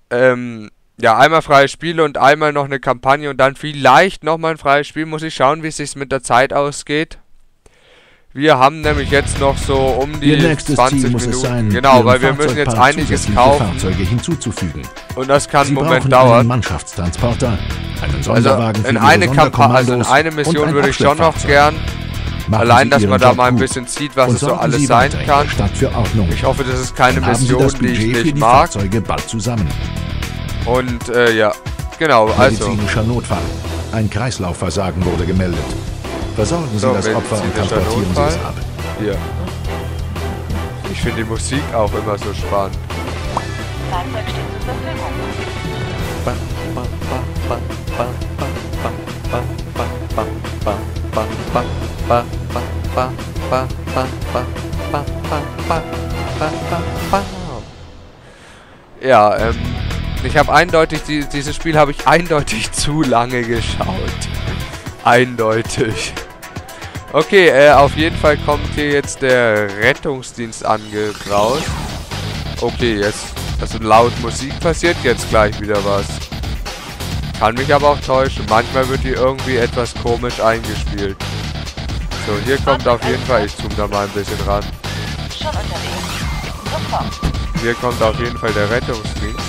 ähm, ja, einmal freies Spiel und einmal noch eine Kampagne und dann vielleicht nochmal ein freies Spiel. Muss ich schauen, wie es sich mit der Zeit ausgeht. Wir haben nämlich jetzt noch so um die 20 Ziel Minuten. Sein, genau, weil wir müssen jetzt einiges kaufen. Fahrzeuge hinzuzufügen. Und das kann einen Moment dauern. Einen Sonderwagen also in eine also in eine Mission würde ich schon noch gern. Machen Allein, dass man da mal ein bisschen sieht, was es so alles sein kann. Ich hoffe, das ist keine Mission, die ich nicht die mag. Und äh, ja, genau, also. Medizinischer Notfall. Ein Kreislaufversagen wurde gemeldet. Versorgen Sie so, das Opfer und transportieren Sie es ab. Hier. Ich finde die Musik auch immer so spannend. Fahrzeug steht zur Verfügung. Ja, ähm, ich habe eindeutig, die, dieses Spiel habe ich eindeutig zu lange geschaut. Eindeutig. Okay, äh, auf jeden Fall kommt hier jetzt der Rettungsdienst angebraut. Okay, jetzt, also laut Musik passiert jetzt gleich wieder was. Kann mich aber auch täuschen. Manchmal wird hier irgendwie etwas komisch eingespielt. So, hier kommt auf jeden Fall, ich zoome da mal ein bisschen ran. Hier kommt auf jeden Fall der Rettungsdienst.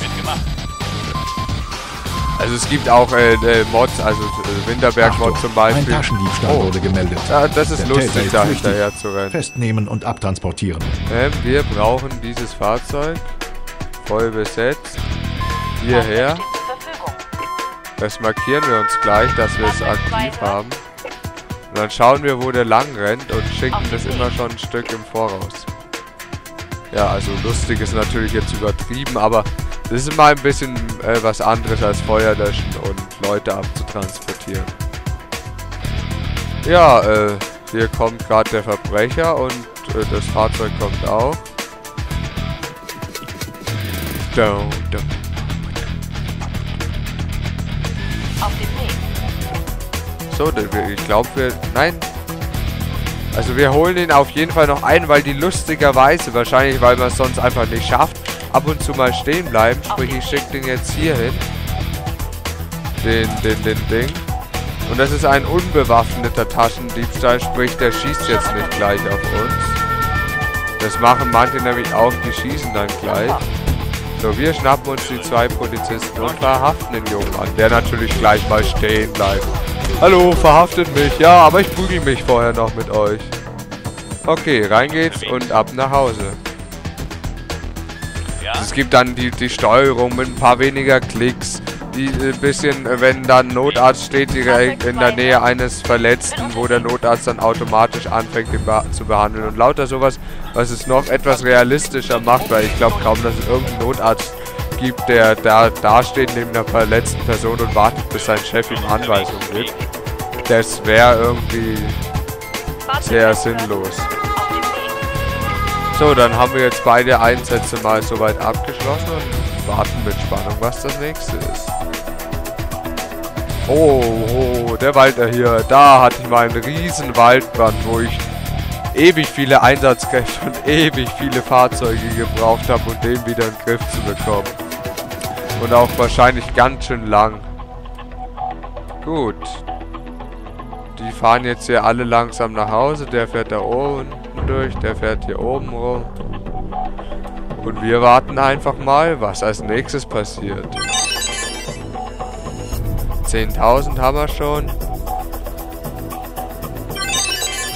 Also es gibt auch äh, äh, Mods, also äh, Winterberg-Mod zum Beispiel. Ein Taschendiebstahl oh. wurde gemeldet. Ja, das ist Der lustig, da hinterher zu rennen. Festnehmen und abtransportieren. Ähm, wir brauchen dieses Fahrzeug. Voll besetzt. Hierher. Das markieren wir uns gleich, dass wir es aktiv haben. Und dann schauen wir, wo der lang rennt und schicken das immer schon ein Stück im Voraus. Ja, also lustig ist natürlich jetzt übertrieben, aber das ist mal ein bisschen äh, was anderes als Feuer löschen und Leute abzutransportieren. Ja, äh, hier kommt gerade der Verbrecher und äh, das Fahrzeug kommt auch. Down, down. Auf dem Weg. So, ich glaube wir... Nein. Also wir holen ihn auf jeden Fall noch ein, weil die lustigerweise, wahrscheinlich weil man es sonst einfach nicht schafft, ab und zu mal stehen bleiben. Sprich, ich schicke den jetzt hier hin. Den, den, den Ding. Und das ist ein unbewaffneter Taschendiebstahl, sprich, der schießt jetzt nicht gleich auf uns. Das machen manche nämlich auch, die schießen dann gleich. So, wir schnappen uns die zwei Polizisten und verhaften den Jungen an, der natürlich gleich mal stehen bleibt. Hallo, verhaftet mich. Ja, aber ich prügel mich vorher noch mit euch. Okay, rein geht's und ab nach Hause. Es gibt dann die, die Steuerung mit ein paar weniger Klicks, die ein äh, bisschen, äh, wenn dann Notarzt steht direkt in der Nähe eines Verletzten, wo der Notarzt dann automatisch anfängt, be zu behandeln. Und lauter sowas, was es noch etwas realistischer macht, weil ich glaube kaum, dass es irgendeinen Notarzt gibt, der da dasteht neben einer verletzten Person und wartet, bis sein Chef ihm Anweisungen gibt. Das wäre irgendwie sehr sinnlos. So, dann haben wir jetzt beide Einsätze mal soweit abgeschlossen und warten mit Spannung, was das nächste ist. Oh, oh, der Walter hier. Da hatte ich mal einen riesen Waldbrand, wo ich ewig viele Einsatzkräfte und ewig viele Fahrzeuge gebraucht habe, um den wieder in den Griff zu bekommen. Und auch wahrscheinlich ganz schön lang. Gut. Die fahren jetzt hier alle langsam nach Hause. Der fährt da oben durch, der fährt hier oben rum. Und wir warten einfach mal, was als nächstes passiert. 10.000 haben wir schon.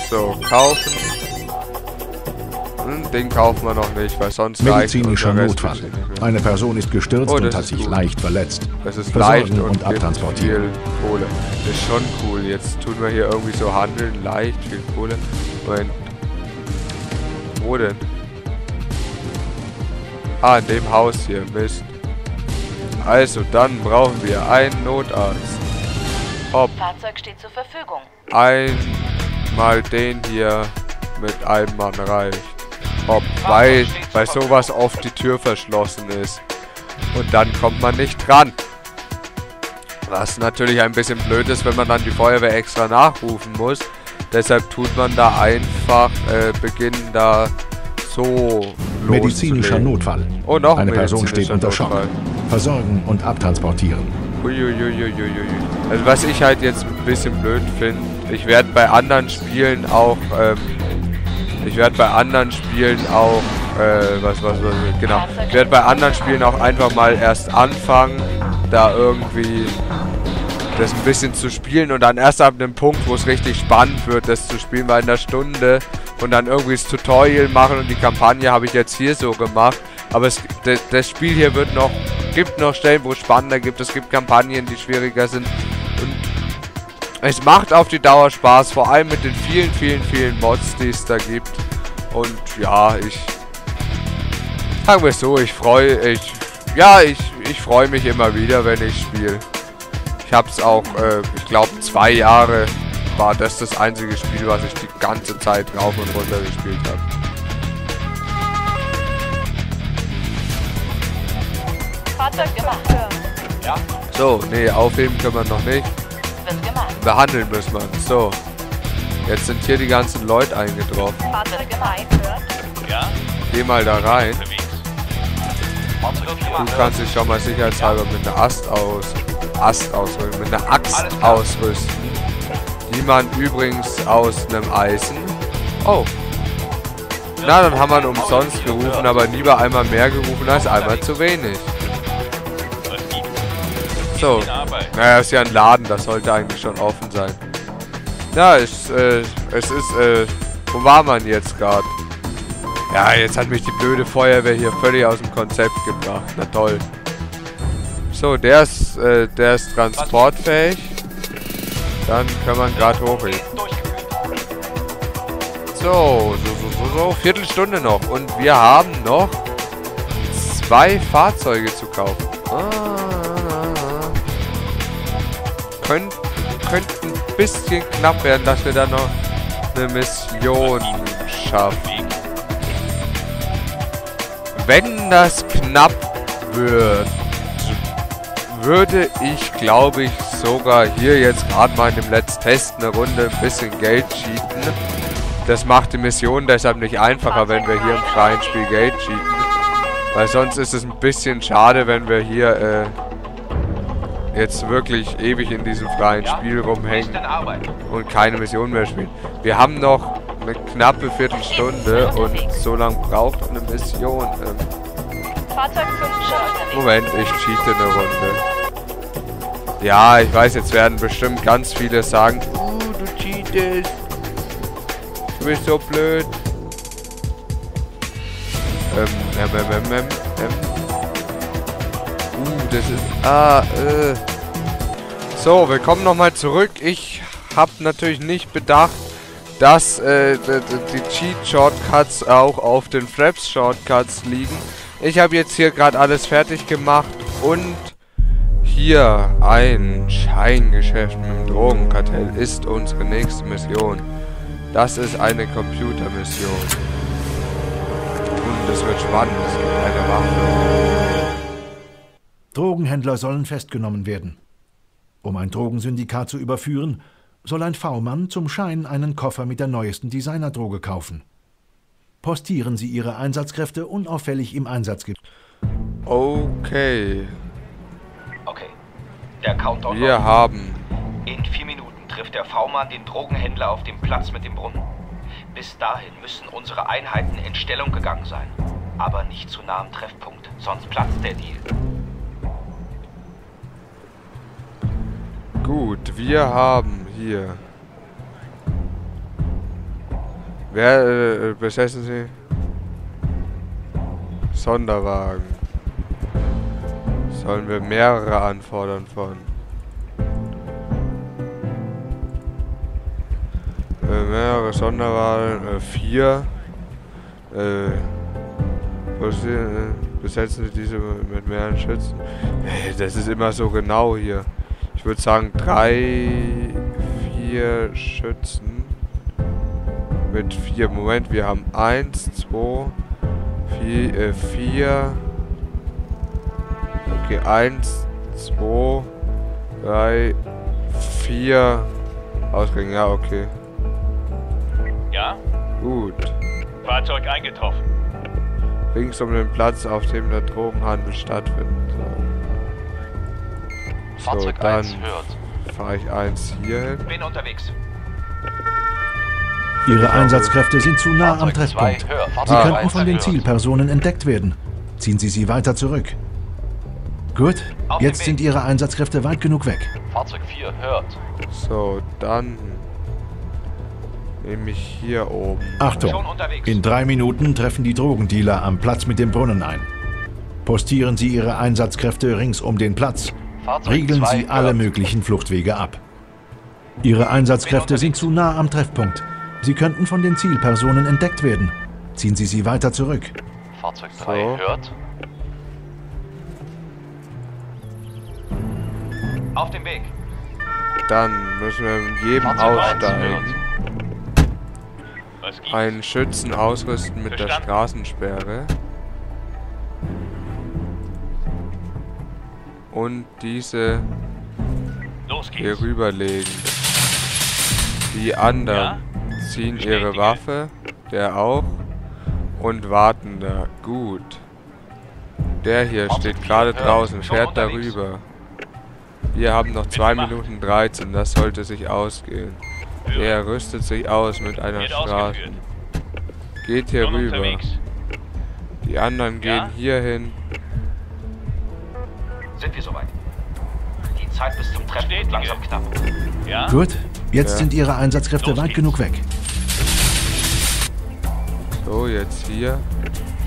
So, kaufen. Hm, den kaufen wir noch nicht, weil sonst Medizinischer Notfall. Eine Person ist gestürzt oh, und hat sich gut. leicht verletzt. Das ist leicht und, und abtransportieren. Viel Kohle. Das ist schon cool. Jetzt tun wir hier irgendwie so handeln, leicht, viel Kohle. Moment, wo denn? Ah, in dem Haus hier. Mist. Also, dann brauchen wir einen Notarzt. Hopp. Fahrzeug steht zur Verfügung. Einmal den hier mit einem Mann reicht. Hopp, weil bei sowas oft die Tür verschlossen ist. Und dann kommt man nicht dran. Was natürlich ein bisschen blöd ist, wenn man dann die Feuerwehr extra nachrufen muss. Deshalb tut man da einfach, äh, beginnen da so Medizinischer Notfall. Oh, noch Eine Person steht unter Schock. Versorgen und abtransportieren. Uiuiuiuiui. Also was ich halt jetzt ein bisschen blöd finde, ich werde bei anderen Spielen auch, ähm, ich werde bei anderen Spielen auch, äh, was, was, was, genau, ich werde bei anderen Spielen auch einfach mal erst anfangen, da irgendwie das ein bisschen zu spielen und dann erst ab einem Punkt, wo es richtig spannend wird, das zu spielen, weil in der Stunde und dann irgendwie das Tutorial machen und die Kampagne habe ich jetzt hier so gemacht. Aber es, das Spiel hier wird noch, gibt noch Stellen, wo es spannender gibt. Es gibt Kampagnen, die schwieriger sind. Und es macht auf die Dauer Spaß, vor allem mit den vielen, vielen, vielen Mods, die es da gibt. Und ja, ich, sagen wir es so, ich freue, ich, ja, ich, ich freue mich immer wieder, wenn ich spiele. Ich habe es auch, äh, ich glaube, zwei Jahre war das das einzige Spiel, was ich die ganze Zeit rauf und runter gespielt habe. Fahrzeug gemacht. Ja. So, nee, aufheben können wir noch nicht. Wird gemacht. Behandeln müssen wir. So. Jetzt sind hier die ganzen Leute eingetroffen. Fahrzeug gemacht. Ja. Geh mal da rein. Du kannst dich schon mal sicherheitshalber mit einer Ast aus Ast ausrüsten, mit einer Axt ausrüsten. Die man übrigens aus einem Eisen. Oh. Na, dann haben wir umsonst gerufen, aber lieber einmal mehr gerufen als einmal zu wenig. So. Naja, ist ja ein Laden, das sollte eigentlich schon offen sein. Ja, es, äh, es ist, äh, wo war man jetzt gerade? Ja, jetzt hat mich die blöde Feuerwehr hier völlig aus dem Konzept gebracht. Na toll. So, der ist, äh, der ist transportfähig. Dann kann man gerade hochheben. So, so, so, so, so, Viertelstunde noch. Und wir haben noch zwei Fahrzeuge zu kaufen. Ah, Könnt, könnte ein bisschen knapp werden, dass wir da noch eine Mission schaffen. Wenn das knapp wird, würde ich, glaube ich, sogar hier jetzt gerade mal in dem Let's Test eine Runde ein bisschen Geld cheaten. Das macht die Mission deshalb nicht einfacher, wenn wir hier im freien Spiel Geld cheaten. Weil sonst ist es ein bisschen schade, wenn wir hier äh, jetzt wirklich ewig in diesem freien Spiel rumhängen und keine Mission mehr spielen. Wir haben noch eine knappe Viertelstunde und so lange braucht eine Mission. Ähm, Moment, ich cheate eine Runde. Ja, ich weiß, jetzt werden bestimmt ganz viele sagen, uh, du cheatest. Du bist so blöd. Ähm, ähm, ähm, ähm, ähm. Uh, das ist... Ah, äh... So, wir kommen nochmal zurück. Ich habe natürlich nicht bedacht, dass äh, die Cheat-Shortcuts auch auf den Fraps-Shortcuts liegen. Ich habe jetzt hier gerade alles fertig gemacht und hier ein Scheingeschäft mit dem Drogenkartell ist unsere nächste Mission. Das ist eine Computermission. Und es wird spannend, es gibt eine Waffe. Drogenhändler sollen festgenommen werden. Um ein Drogensyndikat zu überführen, soll ein V-Mann zum Schein einen Koffer mit der neuesten Designerdroge kaufen. Postieren Sie Ihre Einsatzkräfte unauffällig im Einsatzgebiet. Okay. Okay. Der Countdown. Wir haben. In vier Minuten trifft der V-Mann den Drogenhändler auf dem Platz mit dem Brunnen. Bis dahin müssen unsere Einheiten in Stellung gegangen sein. Aber nicht zu nah am Treffpunkt, sonst platzt der Deal. Gut, wir haben hier. Wer äh, besetzen Sie? Sonderwagen. Sollen wir mehrere anfordern von? Äh, mehrere Sonderwagen, äh, vier. Äh, äh besetzen Sie diese mit mehreren Schützen? Hey, das ist immer so genau hier. Ich würde sagen drei, vier Schützen. Mit vier. Moment, wir haben eins, zwei, vier, äh, vier. Okay, eins, zwei, drei, vier. Ausgänge, ja, okay. Ja? Gut. Fahrzeug eingetroffen. Rings um den Platz, auf dem der Drogenhandel stattfindet. Fahrzeug so, 1 hört. Fahre ich 1 hier hin. Bin unterwegs. Ihre Einsatzkräfte sind zu nah am Treffpunkt. Sie ah, könnten von den Zielpersonen entdeckt werden. Ziehen Sie sie weiter zurück. Gut, jetzt sind Ihre Einsatzkräfte weit genug weg. Fahrzeug 4 hört. So, dann nehme ich hier oben. Achtung, in drei Minuten treffen die Drogendealer am Platz mit dem Brunnen ein. Postieren Sie Ihre Einsatzkräfte rings um den Platz Riegeln Sie alle möglichen Fluchtwege ab. Ihre Einsatzkräfte sind zu nah am Treffpunkt. Sie könnten von den Zielpersonen entdeckt werden. Ziehen Sie sie weiter zurück. Fahrzeug 3 so. hört. Auf dem Weg. Dann müssen wir in jedem aussteigen. Einen Schützen ausrüsten mit Verstand? der Straßensperre. und diese hier rüberlegen. Die anderen ja? ziehen ihre Waffe, der auch, und warten da. Gut. Der hier steht gerade draußen, fährt darüber. Wir haben noch 2 Minuten 13, das sollte sich ausgehen. Er rüstet sich aus mit einer Straße. Geht hier rüber. Die anderen gehen hier hin sind wir soweit. Die Zeit bis zum Treffen ist langsam knapp. Ja? Gut, jetzt ja. sind Ihre Einsatzkräfte Los weit geht's. genug weg. So, jetzt hier.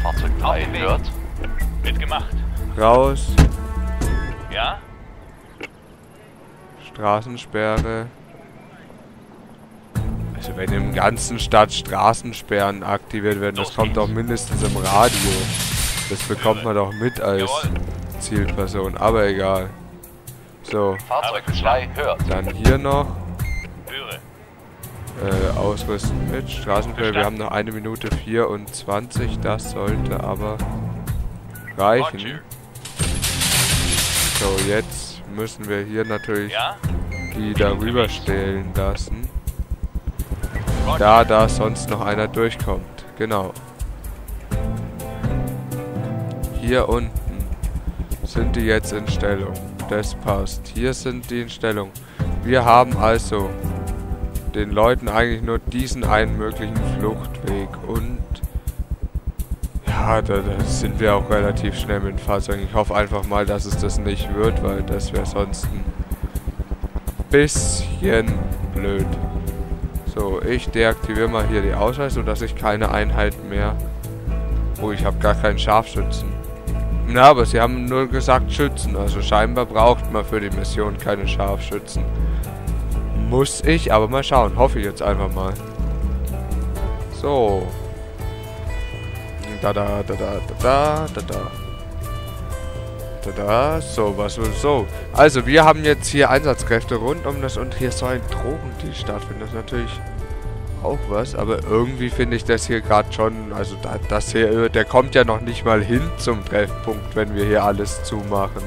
Fahrzeug 3 hört. Wird gemacht. Raus. Ja? Straßensperre. Also wenn im ganzen Stadt Straßensperren aktiviert werden, das kommt doch mindestens im Radio. Das bekommt man doch mit als. Zielperson, aber egal. So. Fahrzeug 2 hört. Dann hier noch. Äh, ausrüsten mit Straßenverkehr. Wir haben noch eine Minute 24. Das sollte aber reichen. So, jetzt müssen wir hier natürlich die darüber stehlen lassen. Da da sonst noch einer durchkommt. Genau. Hier unten sind die jetzt in Stellung. Das passt. Hier sind die in Stellung. Wir haben also den Leuten eigentlich nur diesen einen möglichen Fluchtweg und da, da, sind wir auch relativ schnell mit dem Fahrzeug. Ich hoffe einfach mal, dass es das nicht wird, weil das wäre sonst ein bisschen blöd. So, ich deaktiviere mal hier die Ausweis, sodass ich keine Einheit mehr... Oh, ich habe gar keinen Scharfschützen. Na, aber sie haben nur gesagt Schützen. Also scheinbar braucht man für die Mission keine Scharfschützen. Muss ich, aber mal schauen. Hoffe ich jetzt einfach mal. So. Da da da da da da da da. Da. So, was will so. Also, wir haben jetzt hier Einsatzkräfte rund um das und hier soll ein Drogendeal stattfinden. Das ist natürlich auch was, aber irgendwie finde ich das hier gerade schon, also da, das hier, der kommt ja noch nicht mal hin zum Treffpunkt, wenn wir hier alles zumachen.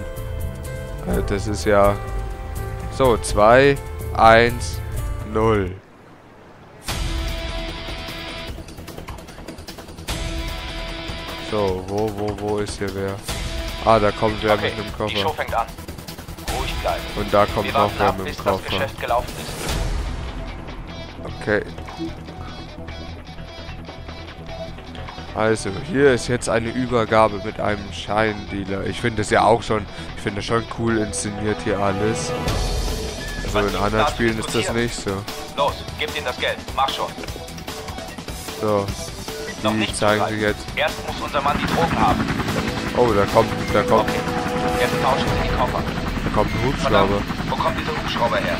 Also das ist ja so, 2, 1, 0. So, wo, wo, wo ist hier wer? Ah, da kommt wer okay, mit einem Koffer. Die Show fängt an. Ruhig bleiben. Und da kommt noch wer mit dem Koffer. Okay. Also, hier ist jetzt eine Übergabe mit einem Scheindealer. Ich finde es ja auch schon, ich finde schon cool inszeniert hier alles. Also in anderen Spielen ist das nicht so. Los, gib ihm das Geld, mach schon. So, die zeigen sie jetzt. Erst muss unser Mann die Drogen haben. Oh, da kommt, da kommt. Okay. Jetzt tauschen sie die Koffer. Da kommt ein Hubschrauber. Wo kommt dieser Hubschrauber her?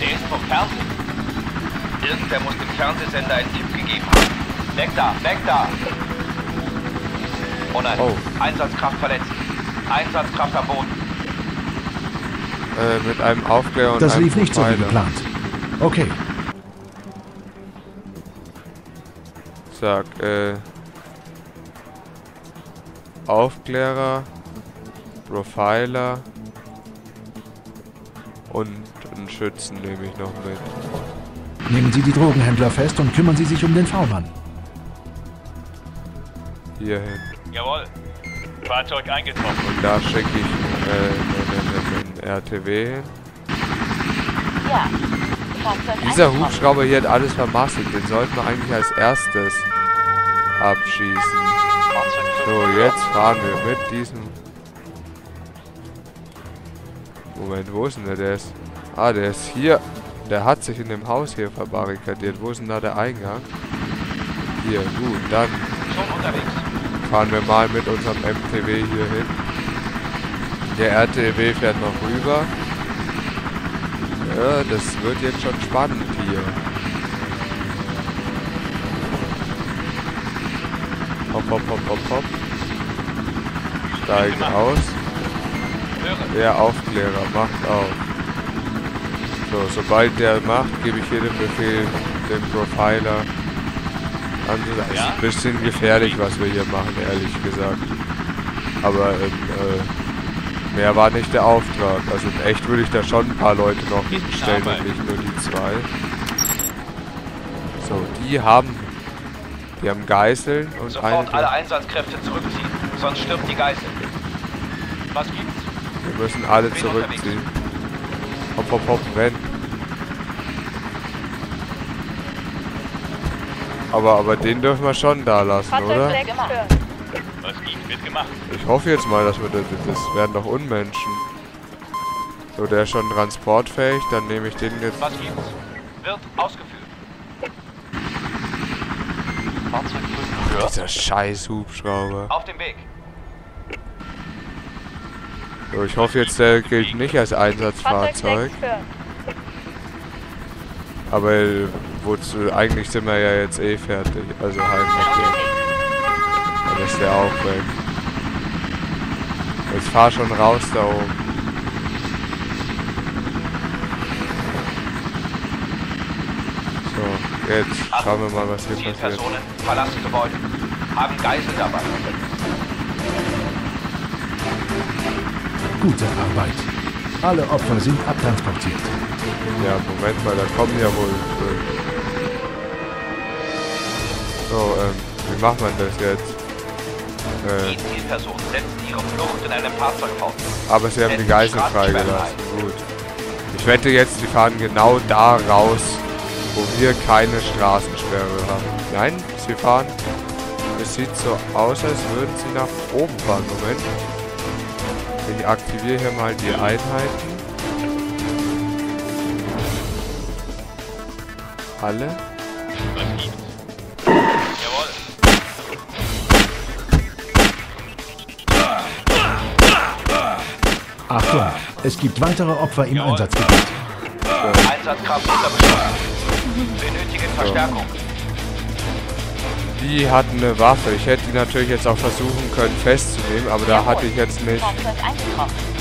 Der ist vom Fernsehen. Irgendwer muss dem Fernsehsender einen Tipp gegeben haben. Weg da, weg da! Oh nein, oh. Einsatzkraft verletzt. Einsatzkraft am Boden. Äh, mit einem Aufklärer und Das einem lief nicht so wie geplant. Okay, Sag, äh... Aufklärer, Profiler und einen Schützen nehme ich noch mit. Nehmen Sie die Drogenhändler fest und kümmern Sie sich um den V-Mann. Hierhin. Jawohl. Fahrzeug eingetroffen. Und da schicke ich äh, einen RTW hin. Ja. Dieser Hubschrauber hier hat alles vermasselt. Den sollten wir eigentlich als erstes abschießen. So, jetzt fahren wir mit diesem... Moment, wo ist denn der? Der ist... Ah, der ist hier. Der hat sich in dem Haus hier verbarrikadiert. Wo ist denn da der Eingang? Hier, gut, dann fahren wir mal mit unserem MTW hier hin. Der RTW fährt noch rüber. Ja, das wird jetzt schon spannend hier. Hopp, hopp, hopp, hopp, hopp. Steigen aus. Der Aufklärer macht auf. So, sobald der macht, gebe ich hier den Befehl dem Profiler. Also, das ist ein bisschen gefährlich, was wir hier machen, ehrlich gesagt. Aber ähm, äh, mehr war nicht der Auftrag. Also in echt würde ich da schon ein paar Leute noch stellen und nicht nur die zwei. So, die haben die haben Geiseln und Sofort alle Einsatzkräfte zurückziehen, sonst stirbt die Geisel. Was gibt's? Wir müssen alle zurückziehen. Unterwegs. Hopp, hopp, hopp, renn. Aber, aber den dürfen wir schon da lassen, oder? Was gibt, wird gemacht. Ich hoffe jetzt mal, dass wir das, das werden doch Unmenschen. So, der ist schon transportfähig, dann nehme ich den jetzt. Was gibt's? Wird ausgeführt. Fahrzeug dieser scheiß Hubschrauber. Auf dem Weg. So, ich hoffe jetzt, der gilt nicht als Einsatzfahrzeug. Aber wozu, eigentlich sind wir ja jetzt eh fertig. Also fertig. Dann ist der auch weg. Jetzt fahr schon raus da oben. Jetzt schauen wir mal, was hier passiert. Personen verlassen Gebäude. Haben Geisel dabei. Gute Arbeit. Alle Opfer sind abtransportiert. Ja, Moment mal, da kommen ja wohl... So, ähm, wie macht man das jetzt? Äh, die Zielperson setzt ihre Flucht in einem Fahrzeug fort. Aber sie haben die Geisel freigelassen. Gut. Ich wette jetzt, sie fahren genau da raus, wo wir keine Straßensperre haben. Nein, sie fahren. Es sieht so aus, als würden sie nach oben fahren. Moment. Ich aktiviere hier mal die Einheiten. Alle. Achtung, es gibt weitere Opfer im Jawohl. Einsatzgebiet. Einsatzkraft unter Beschuss. Benötigen Verstärkung. Die hatten eine Waffe. Ich hätte die natürlich jetzt auch versuchen können festzunehmen, aber da hatte ich jetzt nicht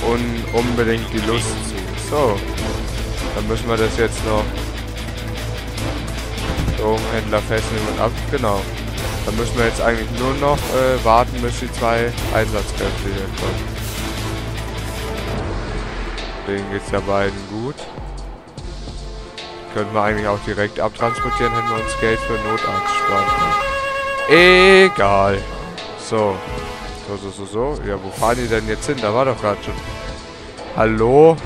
un unbedingt die Lust zu. So, dann müssen wir das jetzt noch Drogenhändler festnehmen und ab. Genau. Dann müssen wir jetzt eigentlich nur noch äh, warten, bis die zwei Einsatzkräfte hier kommen. Denen geht's ja beiden gut. Könnten wir eigentlich auch direkt abtransportieren, hätten wir uns Geld für Notarzt sparen Egal. So. So, so, so, so. Ja, wo fahren die denn jetzt hin? Da war doch gerade schon. Hallo?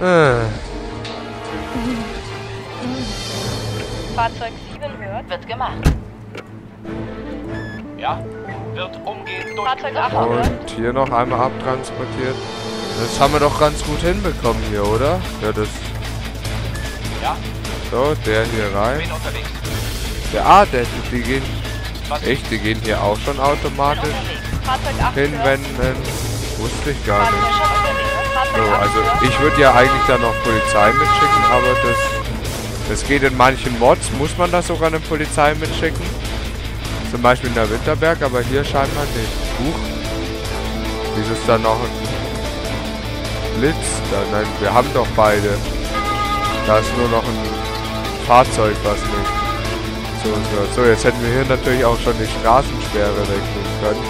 Äh. Fahrzeug 7 hört, wird gemacht. Ja, wird umgehend Fahrzeug 8 Und hier noch einmal abtransportiert. Das haben wir doch ganz gut hinbekommen hier, oder? Ja, das... Ja. So, der hier rein. Bin unterwegs. Der, ah, der, die gehen... Was? Echt, die gehen hier auch schon automatisch hinwenden. Wusste ich gar nicht. So, also ich würde ja eigentlich da noch Polizei mitschicken, aber das, das geht in manchen Mods, muss man da sogar eine Polizei mitschicken. Zum Beispiel in der Winterberg, aber hier scheinbar nicht. Huch. Wieso ist da noch ein Blitz? Da, nein, wir haben doch beide. Da ist nur noch ein Fahrzeug, was nicht. So, so, so, jetzt hätten wir hier natürlich auch schon die Straßensperre wechseln können.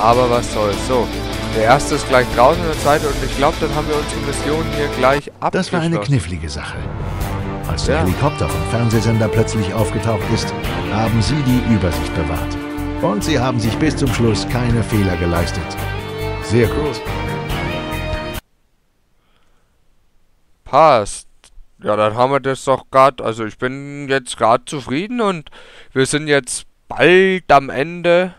Aber was soll's. So, der erste ist gleich draußen, der zweite und ich glaube, dann haben wir unsere Mission hier gleich abgeschlossen. Das war eine knifflige Sache. Als der. Helikopter vom Fernsehsender plötzlich aufgetaucht ist, haben sie die Übersicht bewahrt. Und sie haben sich bis zum Schluss keine Fehler geleistet. Sehr gut. Passt. Ja, dann haben wir das doch gerade. Also ich bin jetzt gerade zufrieden und wir sind jetzt bald am Ende.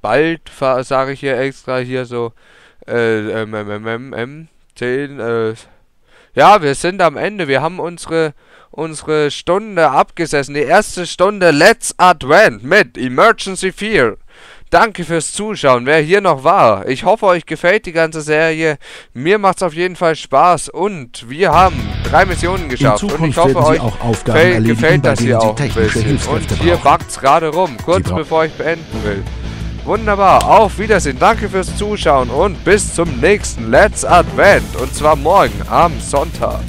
Bald, sage ich hier extra hier so. Äh, ähm, ähm, ähm, ähm, 10, äh, ja, wir sind am Ende. Wir haben unsere unsere Stunde abgesessen. Die erste Stunde Let's Advent mit Emergency Fear. Danke fürs Zuschauen, wer hier noch war. Ich hoffe, euch gefällt die ganze Serie. Mir macht es auf jeden Fall Spaß und wir haben drei Missionen geschafft. und ich hoffe, euch gefällt das hier auch ein bisschen. Und hier backt's gerade rum, kurz bevor ich beenden will. Wunderbar, auf Wiedersehen, danke fürs Zuschauen und bis zum nächsten Let's Advent. Und zwar morgen am Sonntag.